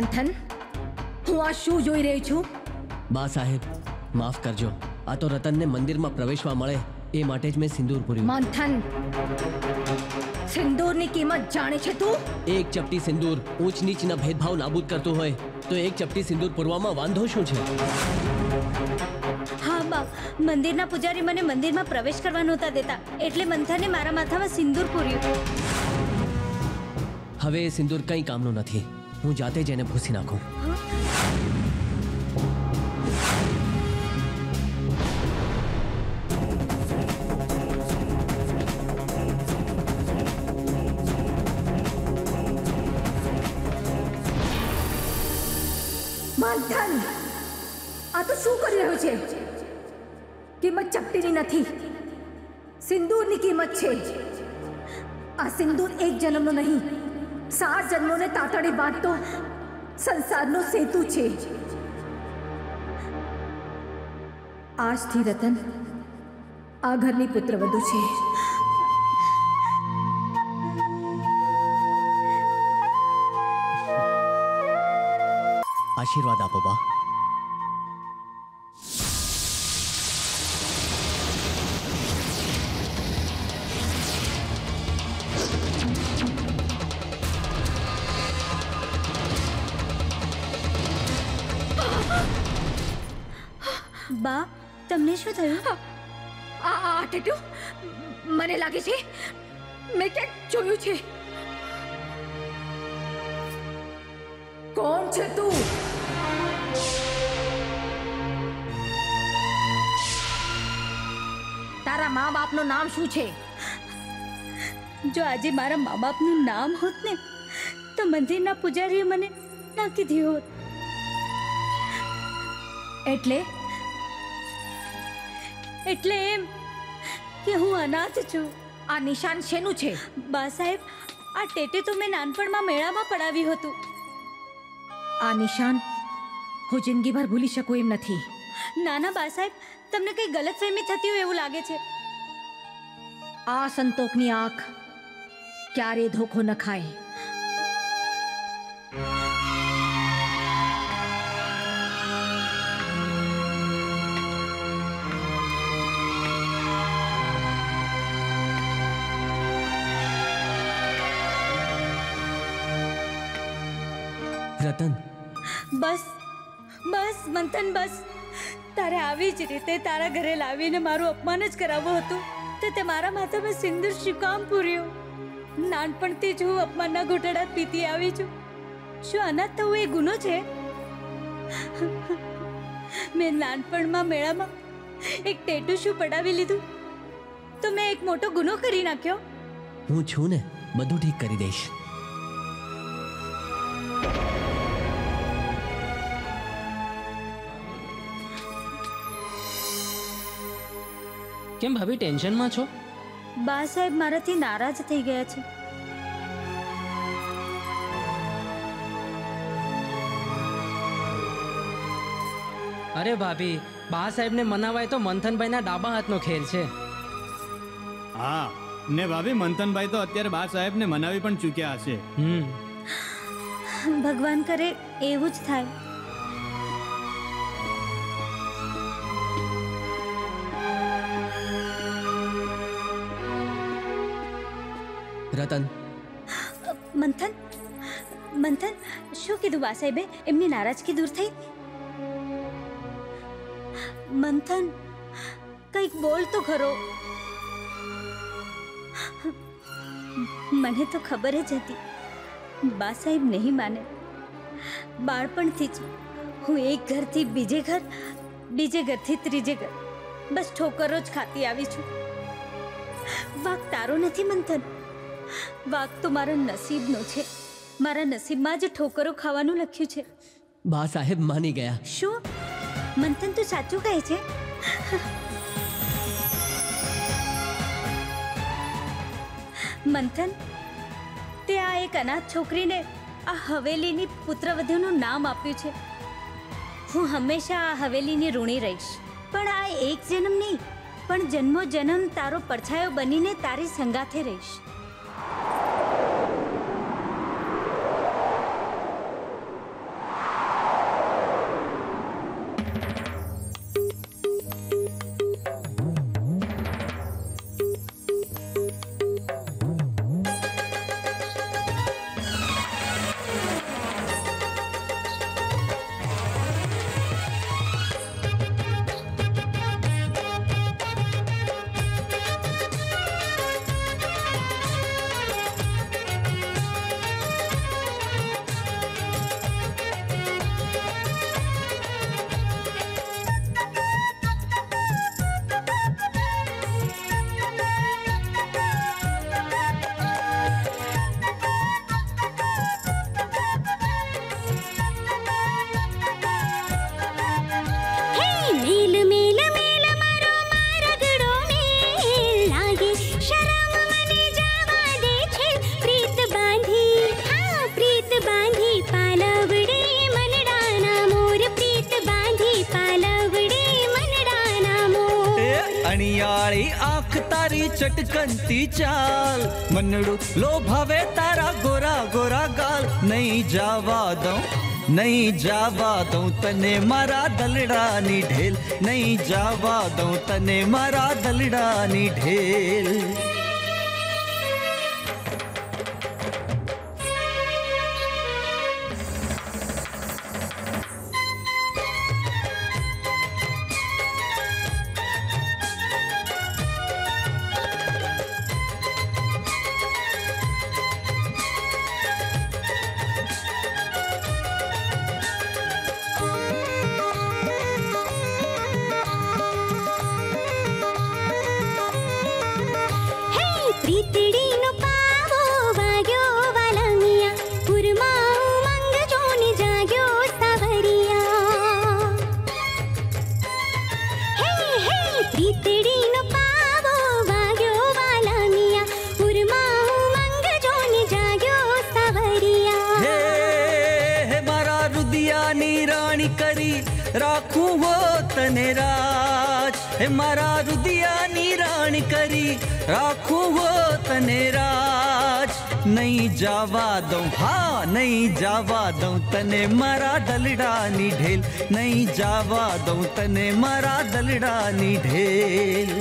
મંથન હું આ શું જોઈ રહી છું? બા સાહેબ માફ કરજો. આ તો રતનને મંદિરમાં પ્રવેશવા મળે એ માટે જ મેં સિંદૂર પૂર્યું. મંથન સિંદૂરની કિંમત જાણે છે તું? એક ચપટી સિંદૂર ઊંચ નીચના ભેદભાવ નાબૂદ કરતું હોય તો એક ચપટી સિંદૂર પૂરવામાં વાંધો શું છે? હા બા. મંદિરના પૂજારી મને મંદિરમાં પ્રવેશ કરવા નહોતા દેતા એટલે મંથને મારા માથામાં સિંદૂર પૂર્યું. હવે એ સિંદૂર કંઈ કામનું નથી. હું જાતે જ એને ભૂસી નાખું મંથન આ તો શું કરી રહ્યો છે કિંમત ચપટીની નથી સિંદૂરની કિંમત છે આ સિંદૂર એક જન્મનો નહીં સાત જન્મોને તાતડી બાંધતો સંસારનો સેતુ છે. આજથી રતન આ ઘરની પુત્રવધુ છે. આશીર્વાદ આપો બા. શું થયું? આ આ ટેટુ મને લાગે છે મેં ક્યાંક જોયું છે. કોણ છે તું? તારા મા બાપનું નામ શું છે? જો આજે મારા મા બાપનું નામ હોત ને તો મંદિરના પૂજારીએ મને નાખી દીધું હોત. એટલે એટલે એમ કે હું અનાથ છું. આ નિશાન શેનું છે? બા સાહેબ આ ટેટે તો મેં નાનપણમાં મેળામાં પડાવ્યું હતું. આ નિશાન હું જિંદગીભર ભૂલી શકું એમ નથી. નાના બા સાહેબ તમને કઈ ગલતફહેમી થતી હોય એવું લાગે છે. આ સંતોકની આંખ ક્યારે ધોખો ન ખાય. રતન. બસ બસ મંથન બસ. તારે આવી જ રીતે તારા ઘરે લાવીને મારું અપમાન જ કરાવવું હતું તો તે મારા માથામાં સિંદૂર શું કામ પૂર્યું? નાનપણથી જ હું અપમાનના ઘૂંટડા પીતી આવી છું. શું અનાથ થવું એ ગુનો છે? મેં નાનપણમાં મેળામાં એક ટેટુ શું પડાવી લીધું? તો મેં એક મોટો ગુનો કરી નાખ્યો. હું છું ને બધું ઠીક કરી દઈશ. કેમ ભાભી ટેન્શનમાં છો? બા સાહેબ મારાથી નારાજ થઈ ગયા છે. અરે ભાભી બા સાહેબને મનાવાય તો મંથનભાઈના ડાબા હાથનો ખેલ છે. હા ને ભાભી મંથનભાઈ તો અત્યારે બા સાહેબને મનાવી પણ ચૂક્યા હશે. ભગવાન કરે એવું જ થાય. રતન. મંથન મંથન શું કીધું બા સાહેબે એમની નારાજગી દૂર થઈ? મંથન કંઈક બોલ તો ખરો. મને તો ખબર જ હતી. બા સાહેબ નહીં માને. બાળપણથી જ હું એક ઘરથી બીજે ઘર બીજે ઘરથી ત્રીજે ઘર બસ ઠોકરો જ ખાતી આવી છું. વાક તારો નથી મંથન. વાક તો મારા નસીબનો છે. મારા નસીબમાં જ ઠોકરો ખાવાનું લખ્યું છે. બા સાહેબ માની ગયા. શું? મંથન તો સાચું કહે છે. મંથન તે આ એક અનાથ છોકરીને આ હવેલીની પુત્રવધુનું નામ આપ્યું છે. હું હંમેશા આ હવેલીની ઋણી રહીશ. પણ આ એક જન્મ નહીં, પણ જન્મો જન્મ તારો પડછાયો બનીને તારી સંગાથે રહીશ. ચટકનતી ચાલ મનડું લોભાવે તારા ગોરા ગોરા ગાલ નહીં જાવા દઉં નહીં જાવા દઉં તને મારા દલડાની ઢેલ નહીં જાવા દઉં તને મારા દલડાની ઢેલ હે રાખું હો તને રાજ નહીં જવા દઉં હા નહીં જવા દઉં તને મારા દલડાની ઢેલ નહીં જવા દઉં તને મારા દલડાની ઢેલ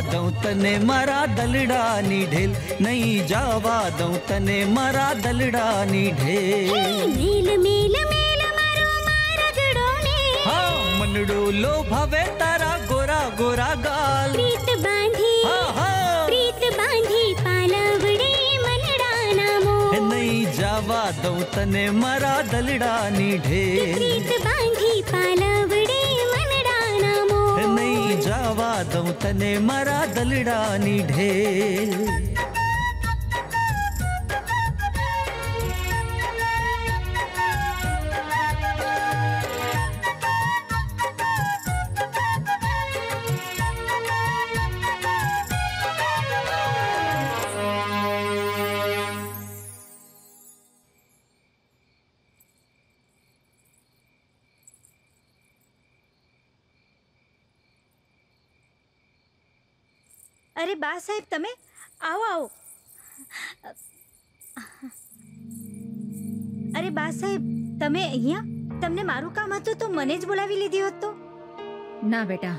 જવા દઉં તને મારા દલડાની ઢેલ નહીં જવા દઉં તને મારા દલડાની ઢેલ મેલ મેલ મેલ મારો મારગડો ને હા મનડો લોભાવે તારા ગોરા ગોરા ગાલ પ્રીત બાંધી હા હા પ્રીત બાંધી પાલવડે મનડાના મો નહીં જવા દઉં તને મારા દલડાની ઢેલ પ્રીત દઉં તને મારા દલડાની ઢેલ અરે બા સાહેબ તમે આવો આવો. અરે બા સાહેબ તમે અહીંયા? તમને મારું કામ હતું તો મને જ બોલાવી લીધી હોત તો? ના બેટા.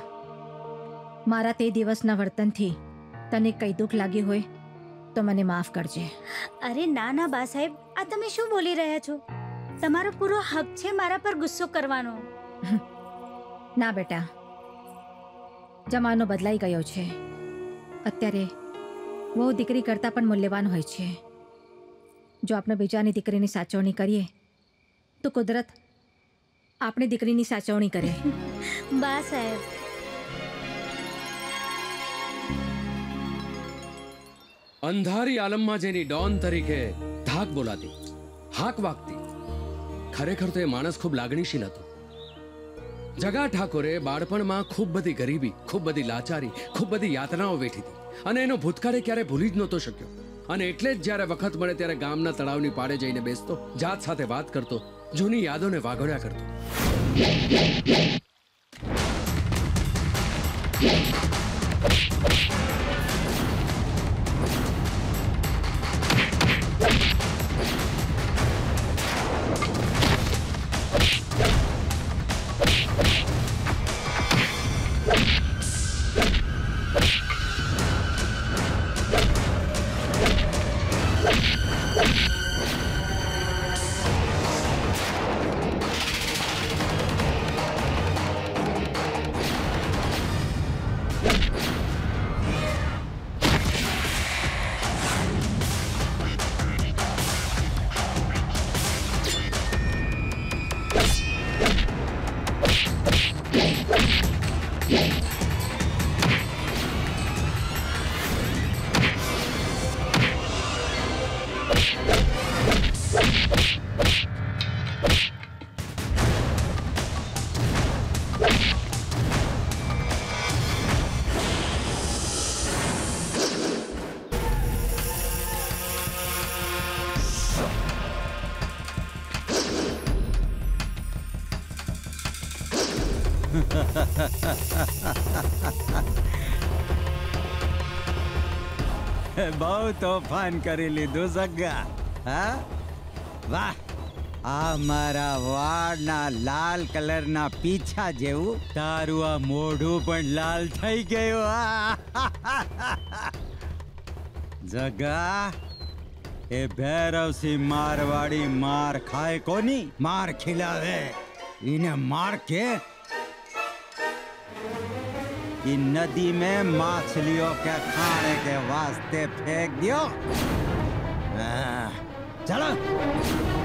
મારા તે દિવસના વર્તનથી તને કઈ દુઃખ લાગ્યું હોય તો મને માફ કરજે. અરે ના ના બા સાહેબ આ તમે શું બોલી રહ્યા છો? તમારો પૂરો હક છે મારા પર ગુસ્સો કરવાનો. ના બેટા. જમાનો બદલાઈ ગયો છે. અત્યારે બહુ દીકરી કરતાં પણ મૂલ્યવાન હોય છે. જો આપણે બીજાની દીકરીની સાચવણી કરીએ તો કુદરત આપણી દીકરીની સાચવણી કરે. બા સાહેબ. અંધારી આલમમાં જેની ડોન તરીકે ધાક બોલાતી હાક વાગતી ખરેખર તો એ માણસ ખૂબ લાગણીશીલ હતો. જગા ઠાકોરે બાળપણમાં ખૂબ બધી ગરીબી, ખૂબ બધી લાચારી, ખૂબ બધી યાતનાઓ વેઠી હતી. અને એનો ભૂતકાળે ક્યારે ભૂલી જ નહોતો શક્યો. અને એટલે જ જ્યારે વખત મળે ત્યારે ગામના તળાવની પાડે જઈને બેસતો, જાત સાથે વાત કરતો, જૂની યાદોને વાગોળ્યા કરતો. તોફાન કરી લીધું સગા હા વાહ આ મારા વાળના લાલ કલરના પીછા જેવું તારું આ મોઢું પણ લાલ થઈ ગયું આ જગા એ ભૈરવસિંહ મારવાડી માર ખાય કોની માર ખીલાવે એને માર કે इ नदी में मछलियों के खाने के वास्ते फेंक दियो हाँ, चलो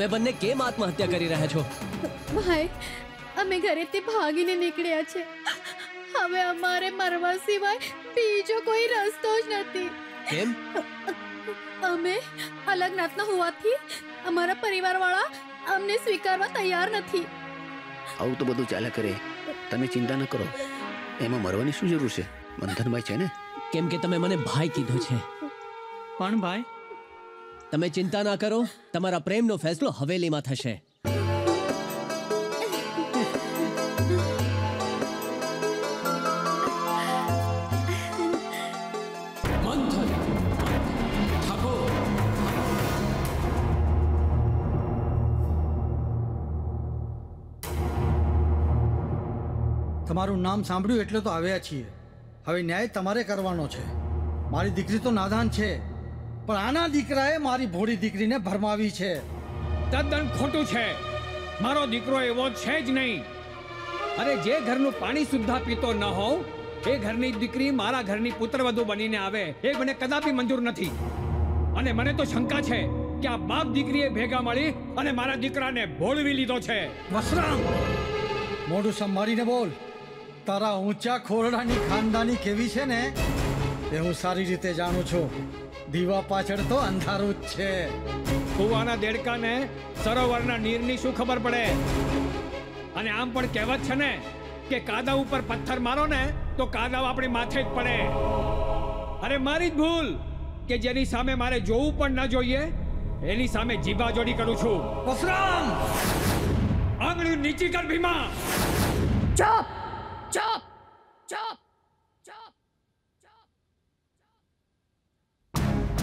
તમે બંને કેમ આત્મહત્યા કરી રહ્યા છો? ભાઈ અમે ઘરેથી ભાગીને નીકળ્યા છે. હવે અમારે મરવા સિવાય બીજો કોઈ રસ્તો જ નથી. કેમ? અમે અલગ નાતના હોવાથી અમારા પરિવારવાળા અમને સ્વીકારવા તૈયાર નથી. આવું તો બધું ચાલ્યા કરે. તમે ચિંતા ન કરો. એમાં મરવાની શું જરૂર છે? મંથનભાઈ છે ને? કેમ કે તમે મને ભાઈ કીધો છે. પણ ભાઈ તમે ચિંતા ના કરો, તમારા પ્રેમનો ફેસલો હવેલીમાં થશે. તમારું નામ સાંભળ્યું એટલે તો આવ્યા છીએ. હવે ન્યાય તમારે કરવાનો છે. મારી દીકરી તો નાદાન છે. પણ આના દીકરાએ મારી ભોળી દીકરીને ભરમાવી છે. તદ્દન ખોટું છે. મારો દીકરો એવો છે જ નહીં. અરે જે ઘરનું પાણી સુદ્ધા પીતો ન હોઉં એ ઘરની દીકરી મારા ઘરની પુત્રવધુ બનીને આવે એ મને કદાપી મંજૂર નથી. અને મને તો શંકા છે કે આ બાપ દીકરીએ ભેગા મળી અને મારા દીકરાને ભોળવી લીધો છે. વસરામ! મોઢું સંભાળીને બોલ. તારા ઊંચા ખોરડાની ખાનદાની કેવી છે ને? એ હું સારી રીતે જાણું છું. દીવા પાછળ તો અંધારું જ છે. કુવાના દેડકાને સરોવરના નીરની શું ખબર પડે? અને આમ પણ કહેવત છે ને કે કાદવ ઉપર પથ્થર મારો ને તો કાદવ આપણી માથે જ પડે. અરે મારી જ ભૂલ કે જેની સામે મારે જોવું પણ ન જોઈએ એની સામે જીભા જોડી કરું છું. પસરામ આંગળી નીચી કર ભીમા! ચૂપ! ચૂપ! ચૂપ!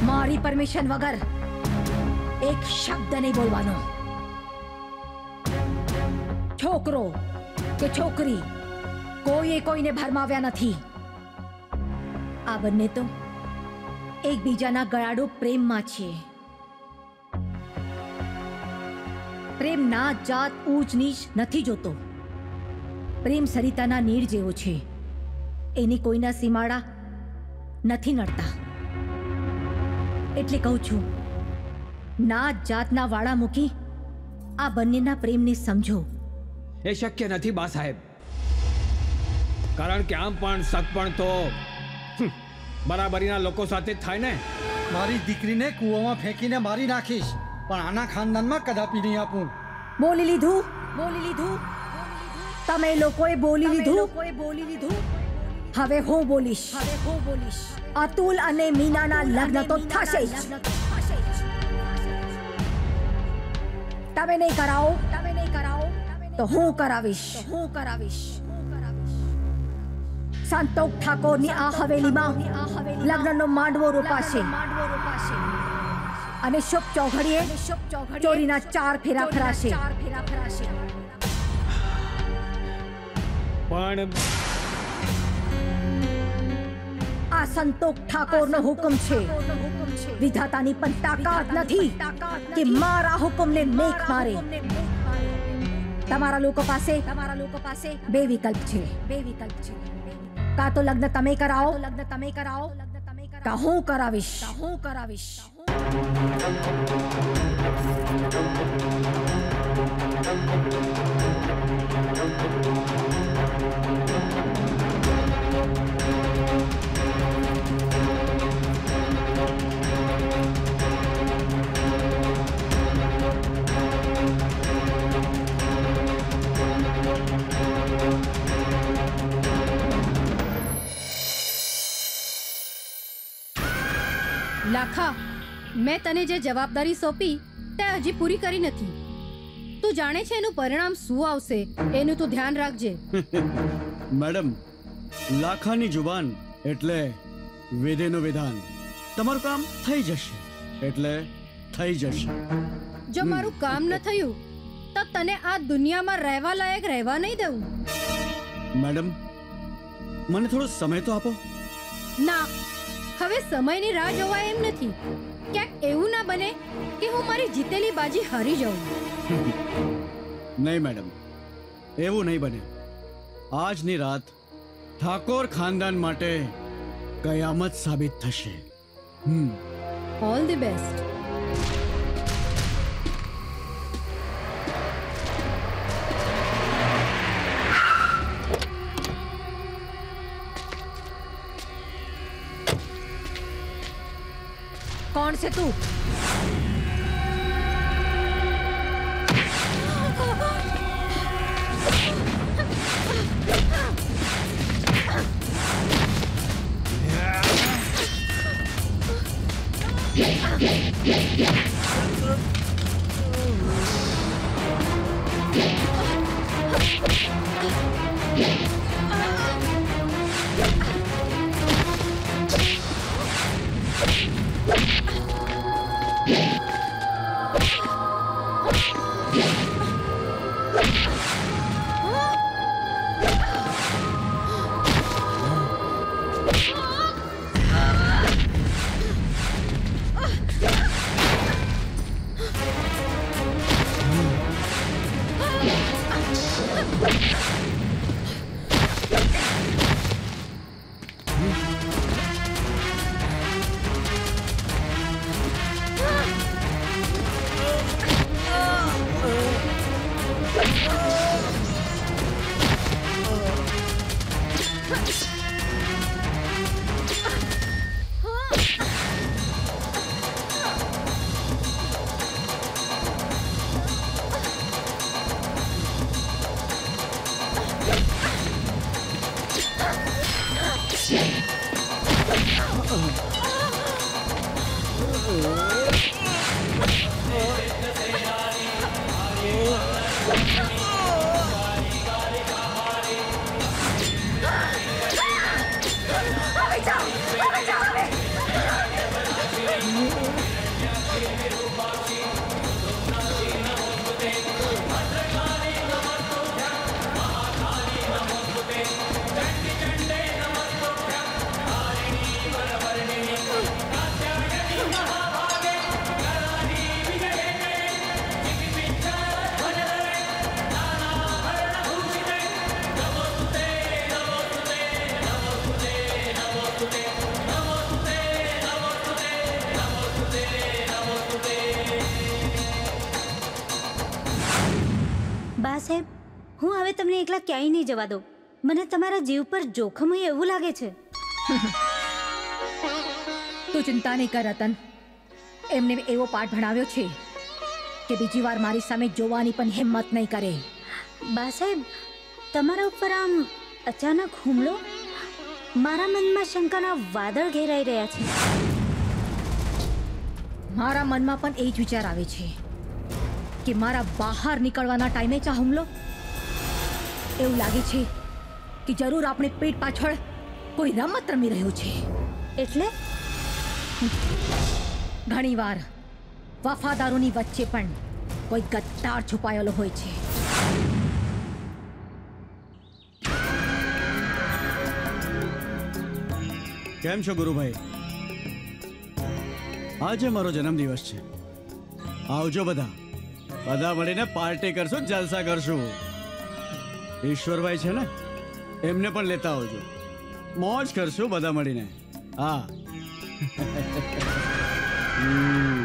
મારી પરમિશન વગર એક શબ્દ નહીં બોલવાનો. છોકરો કે છોકરી કોઈએ કોઈને ભરમાવ્યા નથી. આ બંને તો એકબીજાના ગળાડો પ્રેમમાં છે. પ્રેમ ના જાત ઊંચ નીચ નથી જોતો. પ્રેમ સરિતાના નીર જેવો છે. એની કોઈના સીમાડા નથી નડતા. એટલે કહું છું ના જાતના વાળા મૂકી આ બંનેના પ્રેમને સમજો. એ શક્ય નથી બા સાહેબ. કારણ કે આમ પણ સક પણ તો બરાબરીના લોકો સાથે જ થાય ને. મારી દીકરીને કૂવામાં ફેંકીને મારી નાખીશ પણ આના ખાનદાનમાં કદાપી નહીં આપું. બોલી લીધું? બોલી લીધું? તમે લોકોએ બોલી લીધું? લોકોએ બોલી લીધું? હવે હું બોલીશ. હવે હું બોલીશ. અતુલ અને મીનાના લગ્ન તો થશે જ. તમે નહીં કરાવો. તમે નહીં કરાવો. તો હું કરાવીશ. હું કરાવીશ. સંતોષ ઠાકોરની આ હવેલીમાં લગ્નનો માંડવો રોપાશે. અને શુભ ચોઘડીએ ચોરીના ચાર ફેરા ફરાશે. પણ સંતોષ ઠાકોરનો હુકમ છે. વિધાતાની પણ તાકાત નથી કે મારા હુકમને મેઘ મારે તમારા લોકો પાસે તમારા લોકો પાસે બે વિકલ્પ છે. બે વિકલ્પ છે. કાં તો લગ્ન તમે કરાવો લગ્ન તમે કરાવો કાં હું કરાવીશ? હું કરાવીશ? લાખા મેં તને જે જવાબદારી સોંપી તે હજી પૂરી કરી નથી. તું જાણે છે એનું પરિણામ શું આવશે એનું તું ધ્યાન રાખજે. મેડમ લાખાની જુબાન એટલે વેદેનું વિધાન. તમારું કામ થઈ જશે એટલે થઈ જશે. જો મારું કામ ન થયું તો તને આ દુનિયામાં રહેવા લાયક રહેવા નહીં દઉં. મેડમ મને થોડો સમય તો આપો. ના હવે સમયની રાહ જોવા એમ નથી. ક્યાંક એવું ના બને કે હું મારી જીતેલી બાજી હારી જાઉં. નહીં મેડમ. એવું નહીં બને. આજની રાત ઠાકોર ખાનદાન માટે કયામત સાબિત થશે. હમ. ઓલ ધી બેસ્ટ છે તું. ક્યાંય નહીં જવા દો. મને તમારા જીવ પર જોખમ હોય એવું લાગે છે. તું ચિંતા નહીં કર રતન. એમને એવો પાઠ ભણાવ્યો છે કે બીજી વાર મારી સામે જોવાની પણ હિંમત નહીં કરે. બા સાહેબ તમારા ઉપર આમ અચાનક હુમલો? મારા મનમાં શંકાના વાદળ ઘેરાઈ રહ્યા છે. મારા મનમાં પણ એ જ વિચાર આવે છે કે મારા બહાર નીકળવાના ટાઈમે જ આ હુમલો? એવું લાગે છે કે જરૂર આપણે પેટ પાછળ કોઈ રમત રમી રહ્યો છે. એટલે ઘણીવાર વફાદારોની વચ્ચે પણ કોઈ ગદ્દાર છુપાયેલો હોય છે. કેમ છો ગુરુભાઈ? આજે મારો જન્મદિવસ છે. આવજો બધા. બધા મળીને પાર્ટી કરશું, જલસા કરશું. ઈશ્વરભાઈ છે ને? એમને પણ લેતા આવજો. મોજ કરશું બધા મળીને. હા. હમ.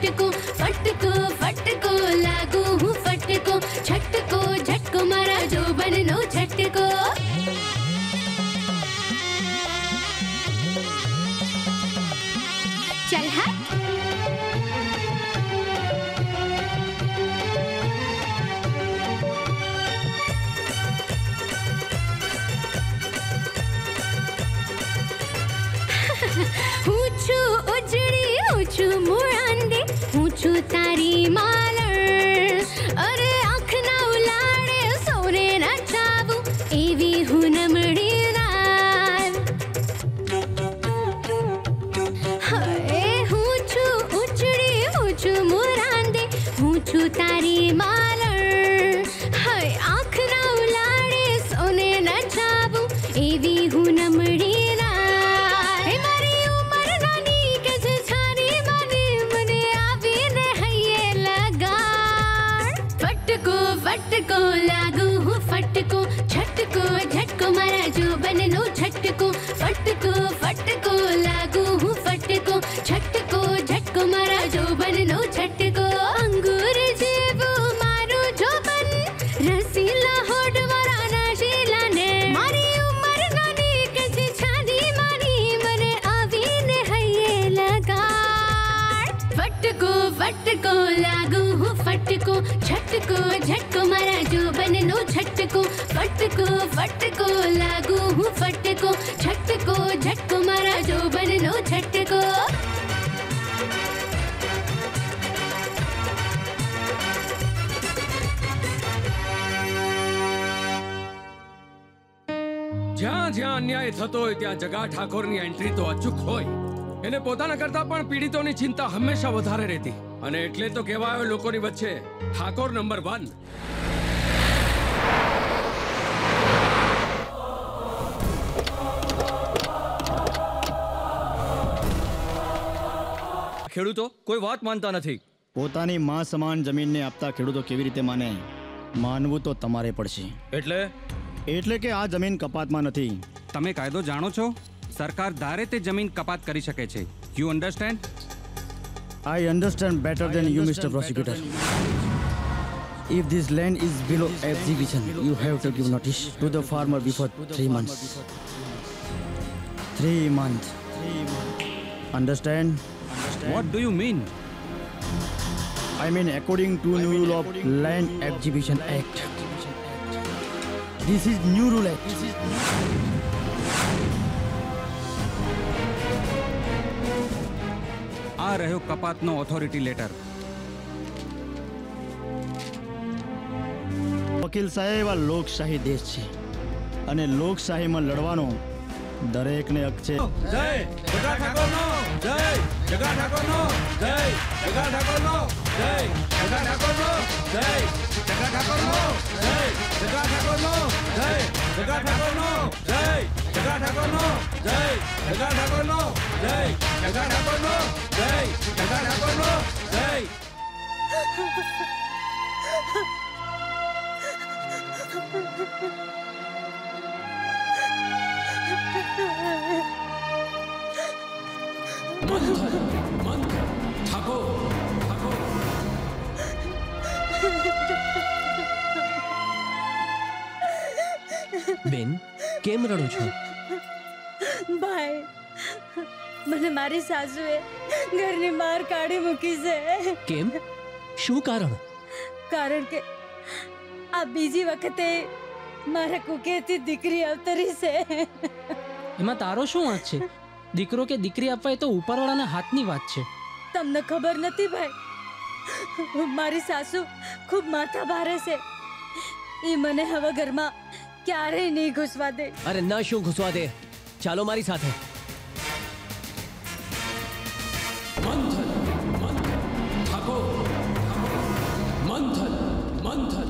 ફટકું ફટકું ફટકું લાગુ છું તારી માલ કરતા પણ પીડિતોની ચિંતા હંમેશા વધારે રહેતી. અને એટલે તો કહેવાય લોકોની વચ્ચે ઠાકોર નંબર વન. ખેડૂતો કોઈ વાત માનતા નથી. પોતાની માં સમાન જમીનને આપતા ખેડૂતો કેવી રીતે માને? માનવું તો તમારે પડશે. એટલે? એટલે કે આ જમીન કપાતમાં નથી. તમે કાયદો જાણો છો? સરકાર ધારે તે જમીન કપાત કરી શકે છે. You understand? I understand better than you, Mr. Prosecutor. If this land is below exhibition, you have to give notice to the farmer before three months. Three months. Understand? What do you mean? I mean according to new law Land Exhibition Act. This is new rule act. આ રહ્યો કપાતનો authority letter વકીલ સાહેબ આ લોકશાહી દેશ છે અને લોકશાહીમાં લડવાનો દરેકને હક છે. જય જગા ઠાકોરનો જય જગા ઠાકોરનો જય જગા ઠાકોરનો જય જગા ઠાકોરનો જય જગા ઠાકોરનો જય જગા ઠાકોરનો જય જગા ઠાકોરનો જય જગા ઠાકોરનો જય જગા ઠાકોરનો જય જગા ઠાકોરનો જય જગા ઠાકોરનો જય બેન કેમ રડો છો? ભાઈ મને મારી સાસુએ ઘરની બહાર કાઢી મૂકી છે. કેમ? શું કારણ? કારણ કે આ બીજી વખતે મારા કુકેથી દીકરી અવતરી છે. એમાં તારો શું વાંક છે? દીકરો કે દીકરી આપવા એ તો ઉપરવાળાના હાથની વાત છે. તમને ખબર નથી ભાઈ? મારી સાસુ ખૂબ માથા ભારે છે. એ મને હવે ઘરમાં क्या रे नहीं घुसवा दे। अरे ना शू घुसवा दे। चलो मारी साथ है। मंथन मंथन थको मंथन मंथन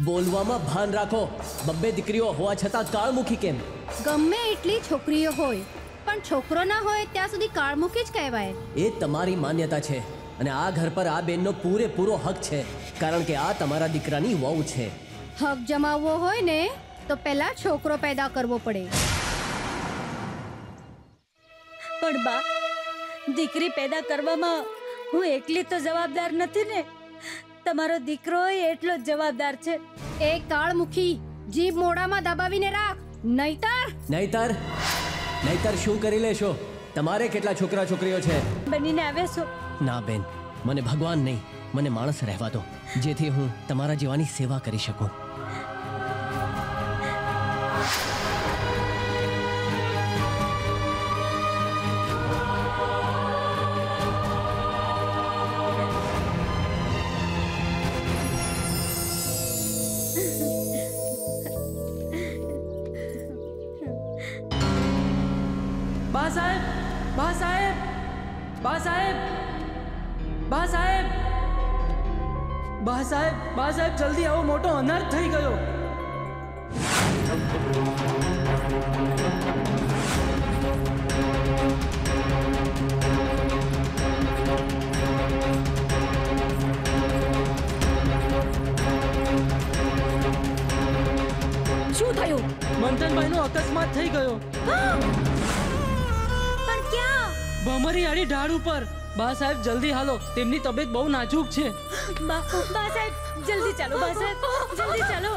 બોલવામાં ભાન રાખો. બબ્બે દીકરીઓ હોવા છતાં કાળમુખી કેમ? ગમે એટલી છોકરીઓ હોય પણ છોકરો ના હોય ત્યાં સુધી કાળમુખી જ કહેવાય. એ તમારી માન્યતા છે અને આ ઘર પર આ બેનનો પૂરેપૂરો હક છે કારણ કે આ તમારા દીકરાની વહુ છે. હક જમાવવો હોય ને તો પહેલા છોકરો પેદા કરવો પડે. પણ બા દીકરી પેદા કરવામાં હું એકલી તો જવાબદાર નથી ને? તમારો દીકરો એટલો જ જવાબદાર છે. એ કાળમુખી જીભ મોઢામાં દબાવીને રાખ. નહીતર નહીતર નહીતર શું કરી લેશો? તમારે કેટલા છોકરા છોકરીઓ છે? બનીને આવે છો. ના બેન મને ભગવાન નહીં મને માણસ રહેવા દો જેથી હું તમારા જેવાની સેવા કરી શકું. સાહેબ બા સાહેબ બા સાહેબ બા સાહેબ જલ્દી આવો મોટો અનર્થ થઈ ગયો. શું થયું? મંથનભાઈ નો અકસ્માત થઈ ગયો. પણ ક્યાં? ભમરી આડી ઢાળ ઉપર. બા સાહેબ, જલ્દી હાલો. તેમની તબિયત બહુ નાજુક છે. બા સાહેબ, જલ્દી ચાલો, બા સાહેબ, જલ્દી ચાલો.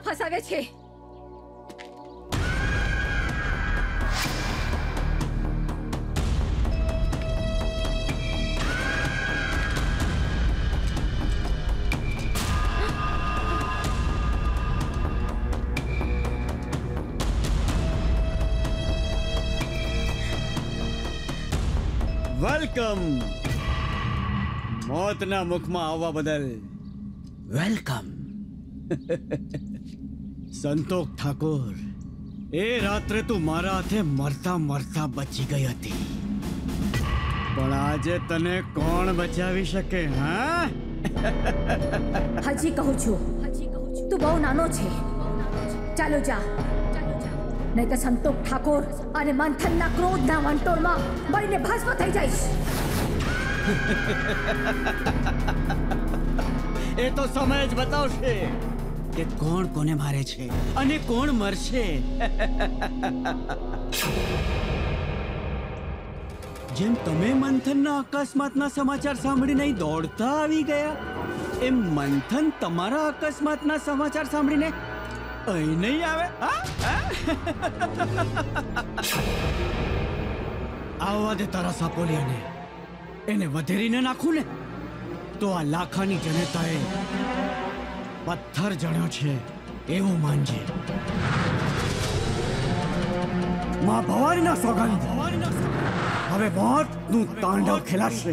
જાળમાં ફસાવે છે વેલકમ મોતના મુખમાં આવવા બદલ વેલકમ સંતોષ ઠાકોર એ રાત્રે તું મારા હાથે મરતા મરતા બચી ગઈ હતી. પણ આજે તને કોણ બચાવી શકે હા? હજી કહું છું. તું બહુ નાનો છે. ચાલો જા. નહીં તો સંતોષ ઠાકોર અને મંથનના ક્રોધના વંટોળમાં બળીને ભસ્મ થઈ જઈશ. એ તો સમય જ બતાવશે. કે કોણ કોને મારે છે અને કોણ મરશે? જેમ તમે મંથનના અકસ્માતના સમાચાર સાંભળીને દોડતા આવી ગયા, એમ મંથન તમારા અકસ્માતના સમાચાર સાંભળીને અહીં નહીં આવે? આવવા દે તારા સાપોલિયાને. એને વધેરીને નાખું ને. તો આ લાખાની જનતાએ પથ્થર જણ્યો છે, એવું માનજે. માં ભવાનીના સોગંદ હવે મોતનું તાંડવ ખેલાશે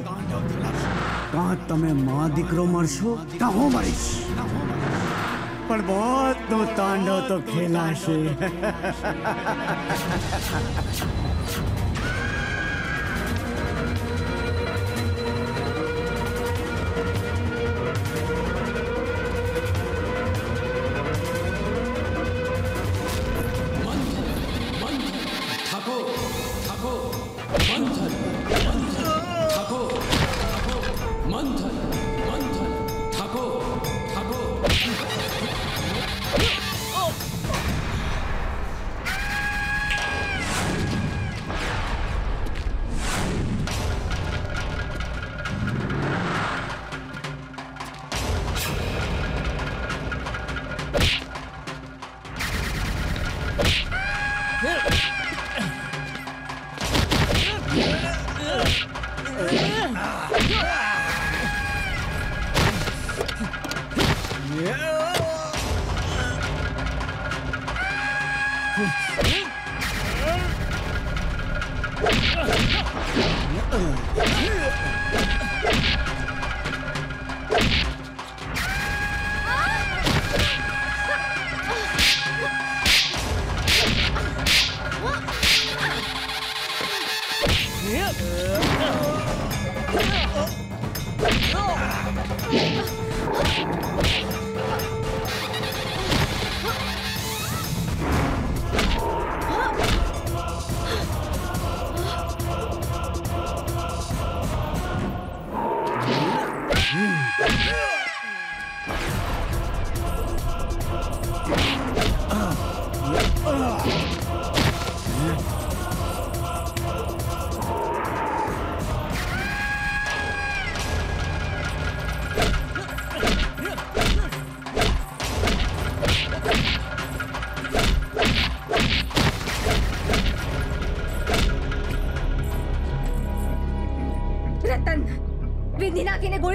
કાં તમે માં દીકરો મળશો કાં હું મળીશ પણ મોતનું તાંડવ તો ખેલાશે.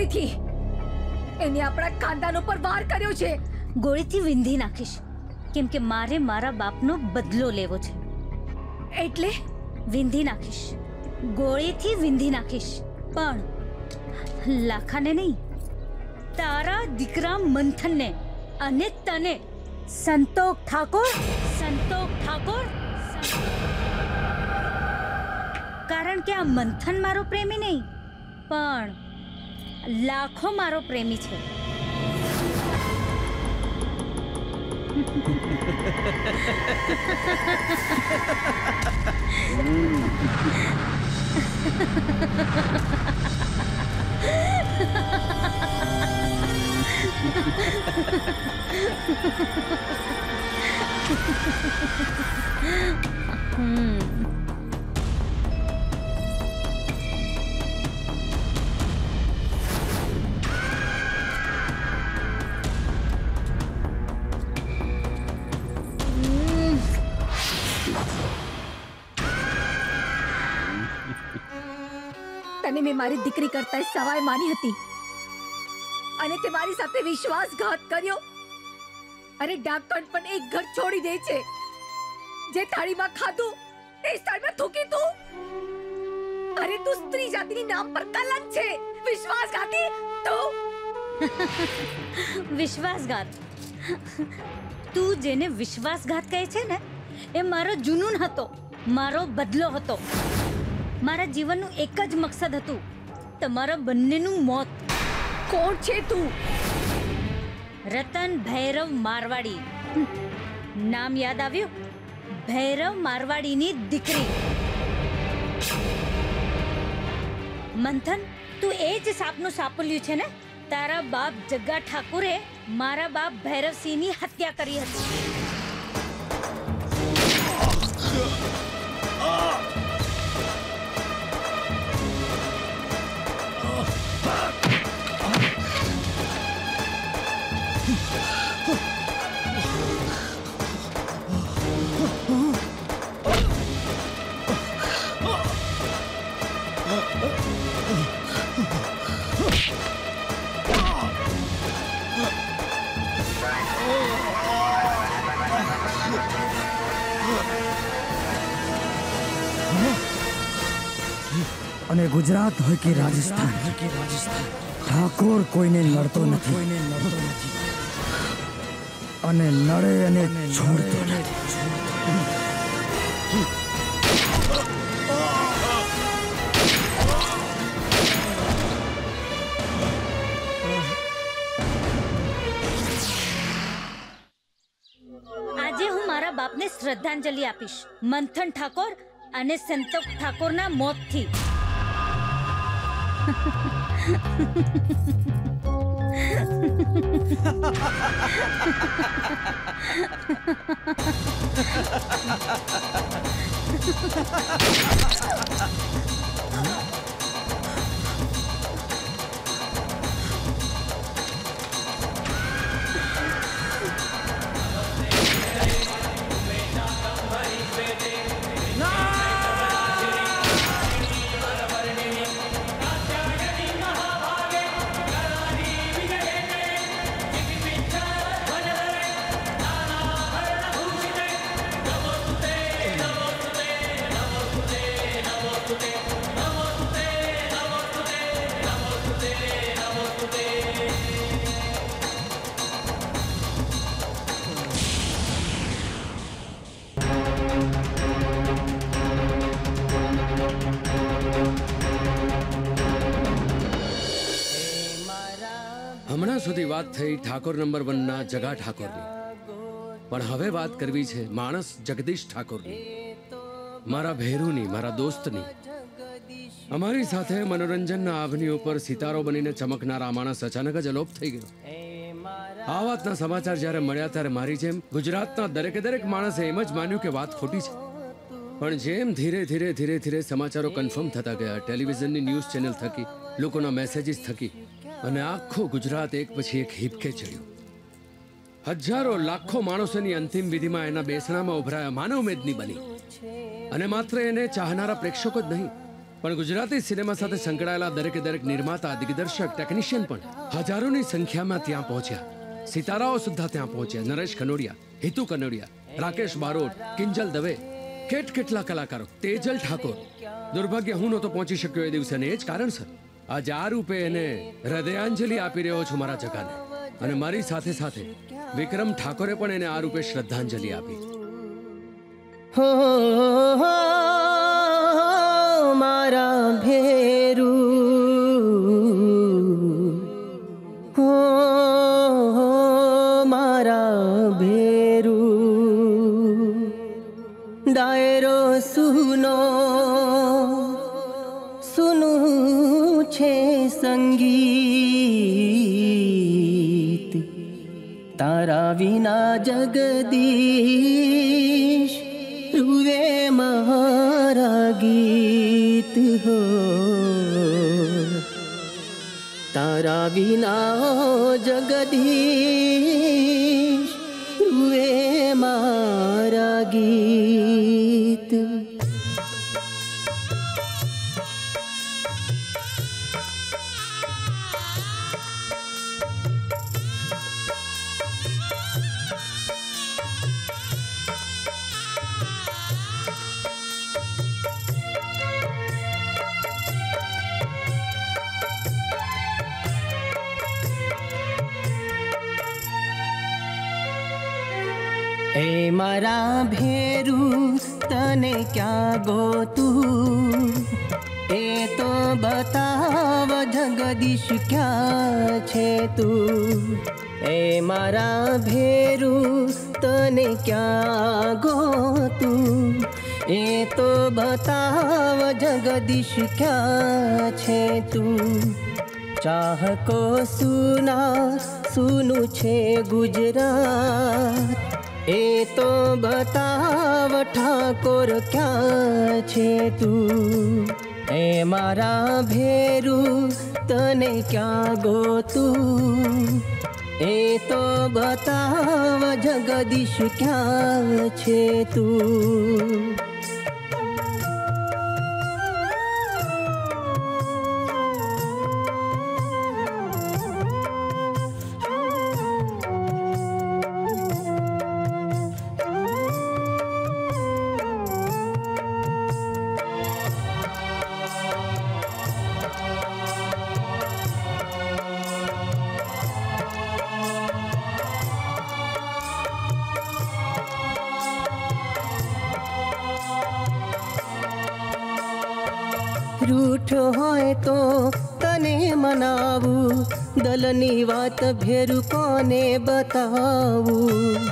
ગોળીથી. એને આપણા ખાનદાન ઉપર વાર કર્યો છે. ગોળીથી વિંધી નાખીશ. કેમ કે મારે મારા બાપનો બદલો લેવો છે. એટલે? વિંધી નાખીશ. ગોળીથી વિંધી નાખીશ. પણ લાખાને નહીં. તારા દીકરા મંથનને અને તને સંતોષ ઠાકોર સંતોષ ઠાકોર કારણ કે આ મંથન મારો પ્રેમી નહીં. પણ લાખો મારો પ્રેમી છે. હમ તને મેં મારી દીકરી કરતા સવાય માની હતી. અને તે મારી સાથે વિશ્વાસઘાત કર્યો. અરે ડાકણ પણ એક ઘર છોડી દે છે. જે થાળીમાં ખાધું એ સ્થળમાં થૂકી તું. અરે તું સ્ત્રી જાતિની નામ પર કલંક છે. વિશ્વાસઘાતી તું. વિશ્વાસઘાત? તું જેને વિશ્વાસઘાત કહે છે ને, એ મારો જુનૂન હતો, મારો બદલો હતો. મારા જીવનનું એક જ મકસદ હતું. તમારા બંનેનું મોત. કોણ છે તું? રતન ભૈરવ મારવાડી. નામ યાદ આવ્યું? ભૈરવ મારવાડીની દીકરી. મંથન, તું એ જ સાપનું સાપલ્યું છે ને? તારા બાપ જગ્ગા ઠાકુરે મારા બાપ ભૈરવસિંહની હત્યા કરી હતી. અને ગુજરાત હોય કે રાજસ્થાન, ઠાકોર કોઈને લડતો નથી. અને નડે અને છોડતો આજે હું મારા બાપને શ્રદ્ધાંજલિ આપીશ. મંથન ઠાકોર અને સંતોષ ઠાકોરના મોતથી. Ha ha ha ha! હમણાં સુધી વાત થઈ ઠાકોર નંબર વનના જગા ઠાકોરની. પણ હવે વાત કરવી છે માણસ જગદીશ ઠાકોરની. મારા ભેરુની, મારા દોસ્તની. અમારી સાથે મનોરંજનના આભની ઉપર સિતારો બનીને ચમકનાર માણસ અચાનક જ અલોપ થઈ ગયો. આ વાતના સમાચાર જ્યારે મળ્યા ત્યારે મારી જેમ ગુજરાતના દરેકે દરેક માણસે એમ જ માન્યું કે વાત ખોટી છે. પણ જેમ ધીરે ધીરે ધીરે ધીરે સમાચારો કન્ફર્મ થતા ગયા ટેલિવિઝનની ન્યૂઝ ચેનલ થકી, લોકોના મેસેજીસ થકી અને આખું ગુજરાત એક પછી એક હિપકે ચડ્યું. હજારો લાખો માણસોની અંતિમ વિધિમાં એના બેસણામાં ઉભરાયા માનવ મેદની બની. અને માત્ર એને ચાહનારા પ્રેક્ષકો જ નહીં, પણ ગુજરાતી સિનેમા સાથે સંકળાયેલા દરેકે દરેક નિર્માતા, દિગ્દર્શક, ટેકનિશિયન પણ હજારોની સંખ્યામાં ત્યાં પહોંચ્યા. સિતારાઓ સુદ્ધા ત્યાં પહોંચ્યા. નરેશ કનોડિયા, હિતુ કનોડિયા, રાકેશ બારોટ, કિંજલ દવે, કેટ કેટલા કલાકારો? તેજલ ઠાકોર. દુર્ભાગ્ય હું નહોતો પહોંચી શક્યો એ દિવસે ને એ જ કારણસર આજે આ રૂપે એને હૃદયાંજલિ આપી રહ્યો છું મારા જગાને. અને મારી સાથે સાથે વિક્રમ ઠાકોરે પણ એને આ રૂપે શ્રદ્ધાંજલિ આપી. હો, મારા ભેરુ વિના જગદીશ રૂવે મારા ગીત હો. તારા વિના જગદીશ રૂવે મારા ગીત મારા ભેરું, તને ક્યાં ગોતું? એ તો બતાવ, જગદીશ ક્યાં છે તું? એ મારા ભેરું, તને ક્યાં ગોતું? એ તો બતાવ, જગદીશ ક્યાં છે તું? ચાહકો સુના, સુનું છે ગુજરાત. એ તો બતાવ ઠાકોર ક્યાં છે તું? એ મારા ભેરું, તને ક્યાં ગોતું? એ તો બતાવ જગદીશ ક્યાં છે તું? દલની વાત ભેરું કોને બતાવું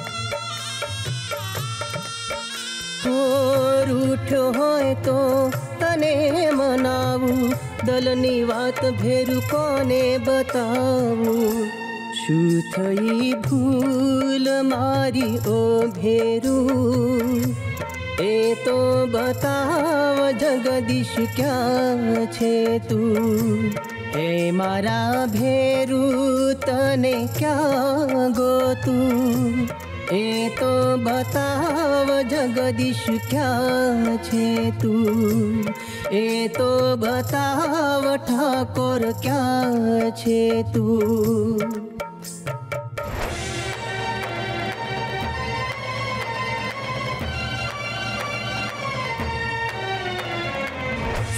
હો રૂઠ હોય તો તને મનાવું દલની વાત ભેરું કોને બતાવું શું થઈ ભૂલ મારી ઓ ભેરું એ તો બતાવ જગદીશ ક્યાં છે તું એ મારા ભેરું તને ક્યાં ગોતું એ તો બતાવ જગદીશ ક્યાં છે તું એ તો બતાવ ઠાકોર ક્યાં છે તું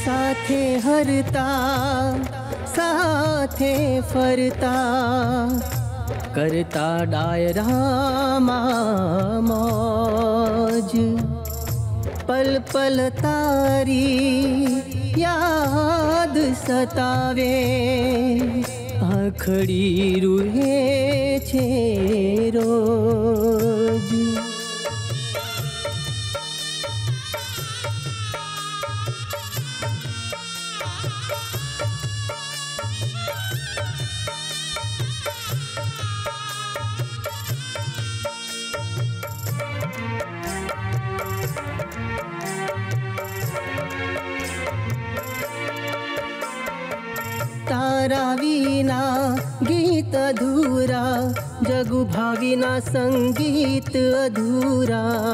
સાથે હરતા સાથે ફરતા. કરતા ડાયરામાં મોજ. પલ પલ તારી યાદ સતાવે. આખડી રૂહે છે રોજ. તારા વિના ગીત અધૂરા જગુ ભાવિના સંગીત અધૂરા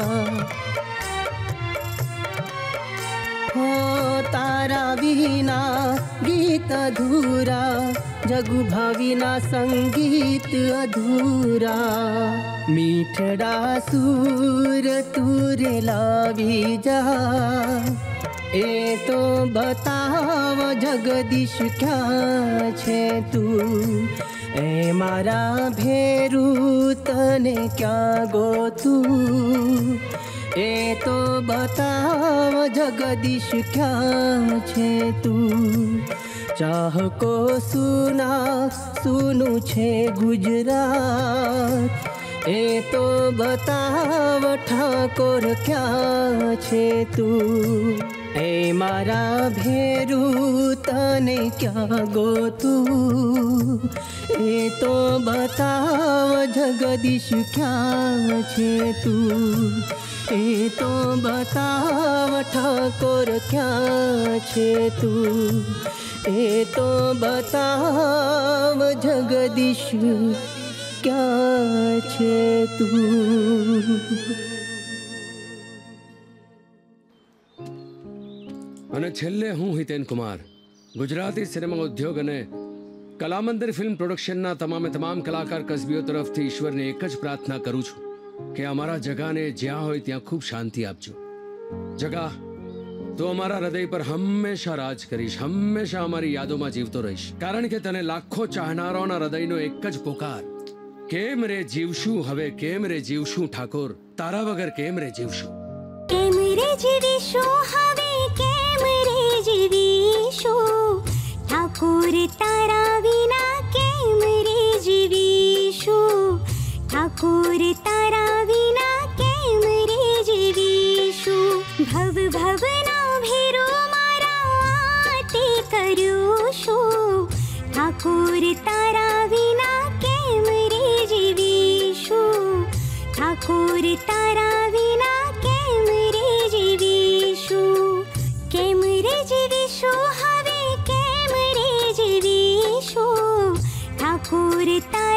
હો તારા વિના ગીત અધૂરા જગુ ભાવિના સંગીત અધૂરા મીઠડા સૂર તુરે લાવી જા એ તો બતાવ જગદીશ ક્યાં છે તું? એ મારા ભેરું તને ક્યાં ગોતું? એ તો બતાવ જગદીશ ક્યાં છે તું? ચાહકો સુના સુનું છે ગુજરાત. એ તો બતાવ ઠાકોર ક્યાં છે તું? એ મારા ભેરું તને ક્યાં ગોતું? એ તો બતાવ જગદીશ ક્યાં છે તું? એ તો બતાવ ઠાકોર ક્યાં છે તું? એ તો બતાવ જગદીશ ક્યાં છે તું? અને છેલ્લે હું હિતેન કુમાર. ગુજરાતી સિનેમા ઉદ્યોગ અને કલામંદિર ફિલ્મ પ્રોડક્શનના તમામે તમામ કલાકાર કસબીઓ તરફથી ઈશ્વરને એક જ પ્રાર્થના કરું છું કે અમારા જગાને જ્યાં હોય ત્યાં ખૂબ શાંતિ આપજો. જગા, તો અમારા હૃદય પર હંમેશા રાજ કરીશ, હંમેશા અમારી યાદોમાં જીવતો રહીશ. કારણ કે તને લાખો ચાહનારાઓના હૃદયનો એક જ પોકાર. કેમ રે જીવશું હવે, કેમ રે જીવશું ઠાકોર? તારા વગર કેમ રે જીવશું? કેમ રે જીવીશું जीवीशु ठाकुर तारा विना केम रे क्री ठाकुर तारा विना केम रे जीवीशु भव भवना भेरो मारा आते करूशु ठाकुर तारा विना केम रे जीवीशु ठाकुर तारा विना હવે કેમ રે જીવીશું ઠાકુર તારા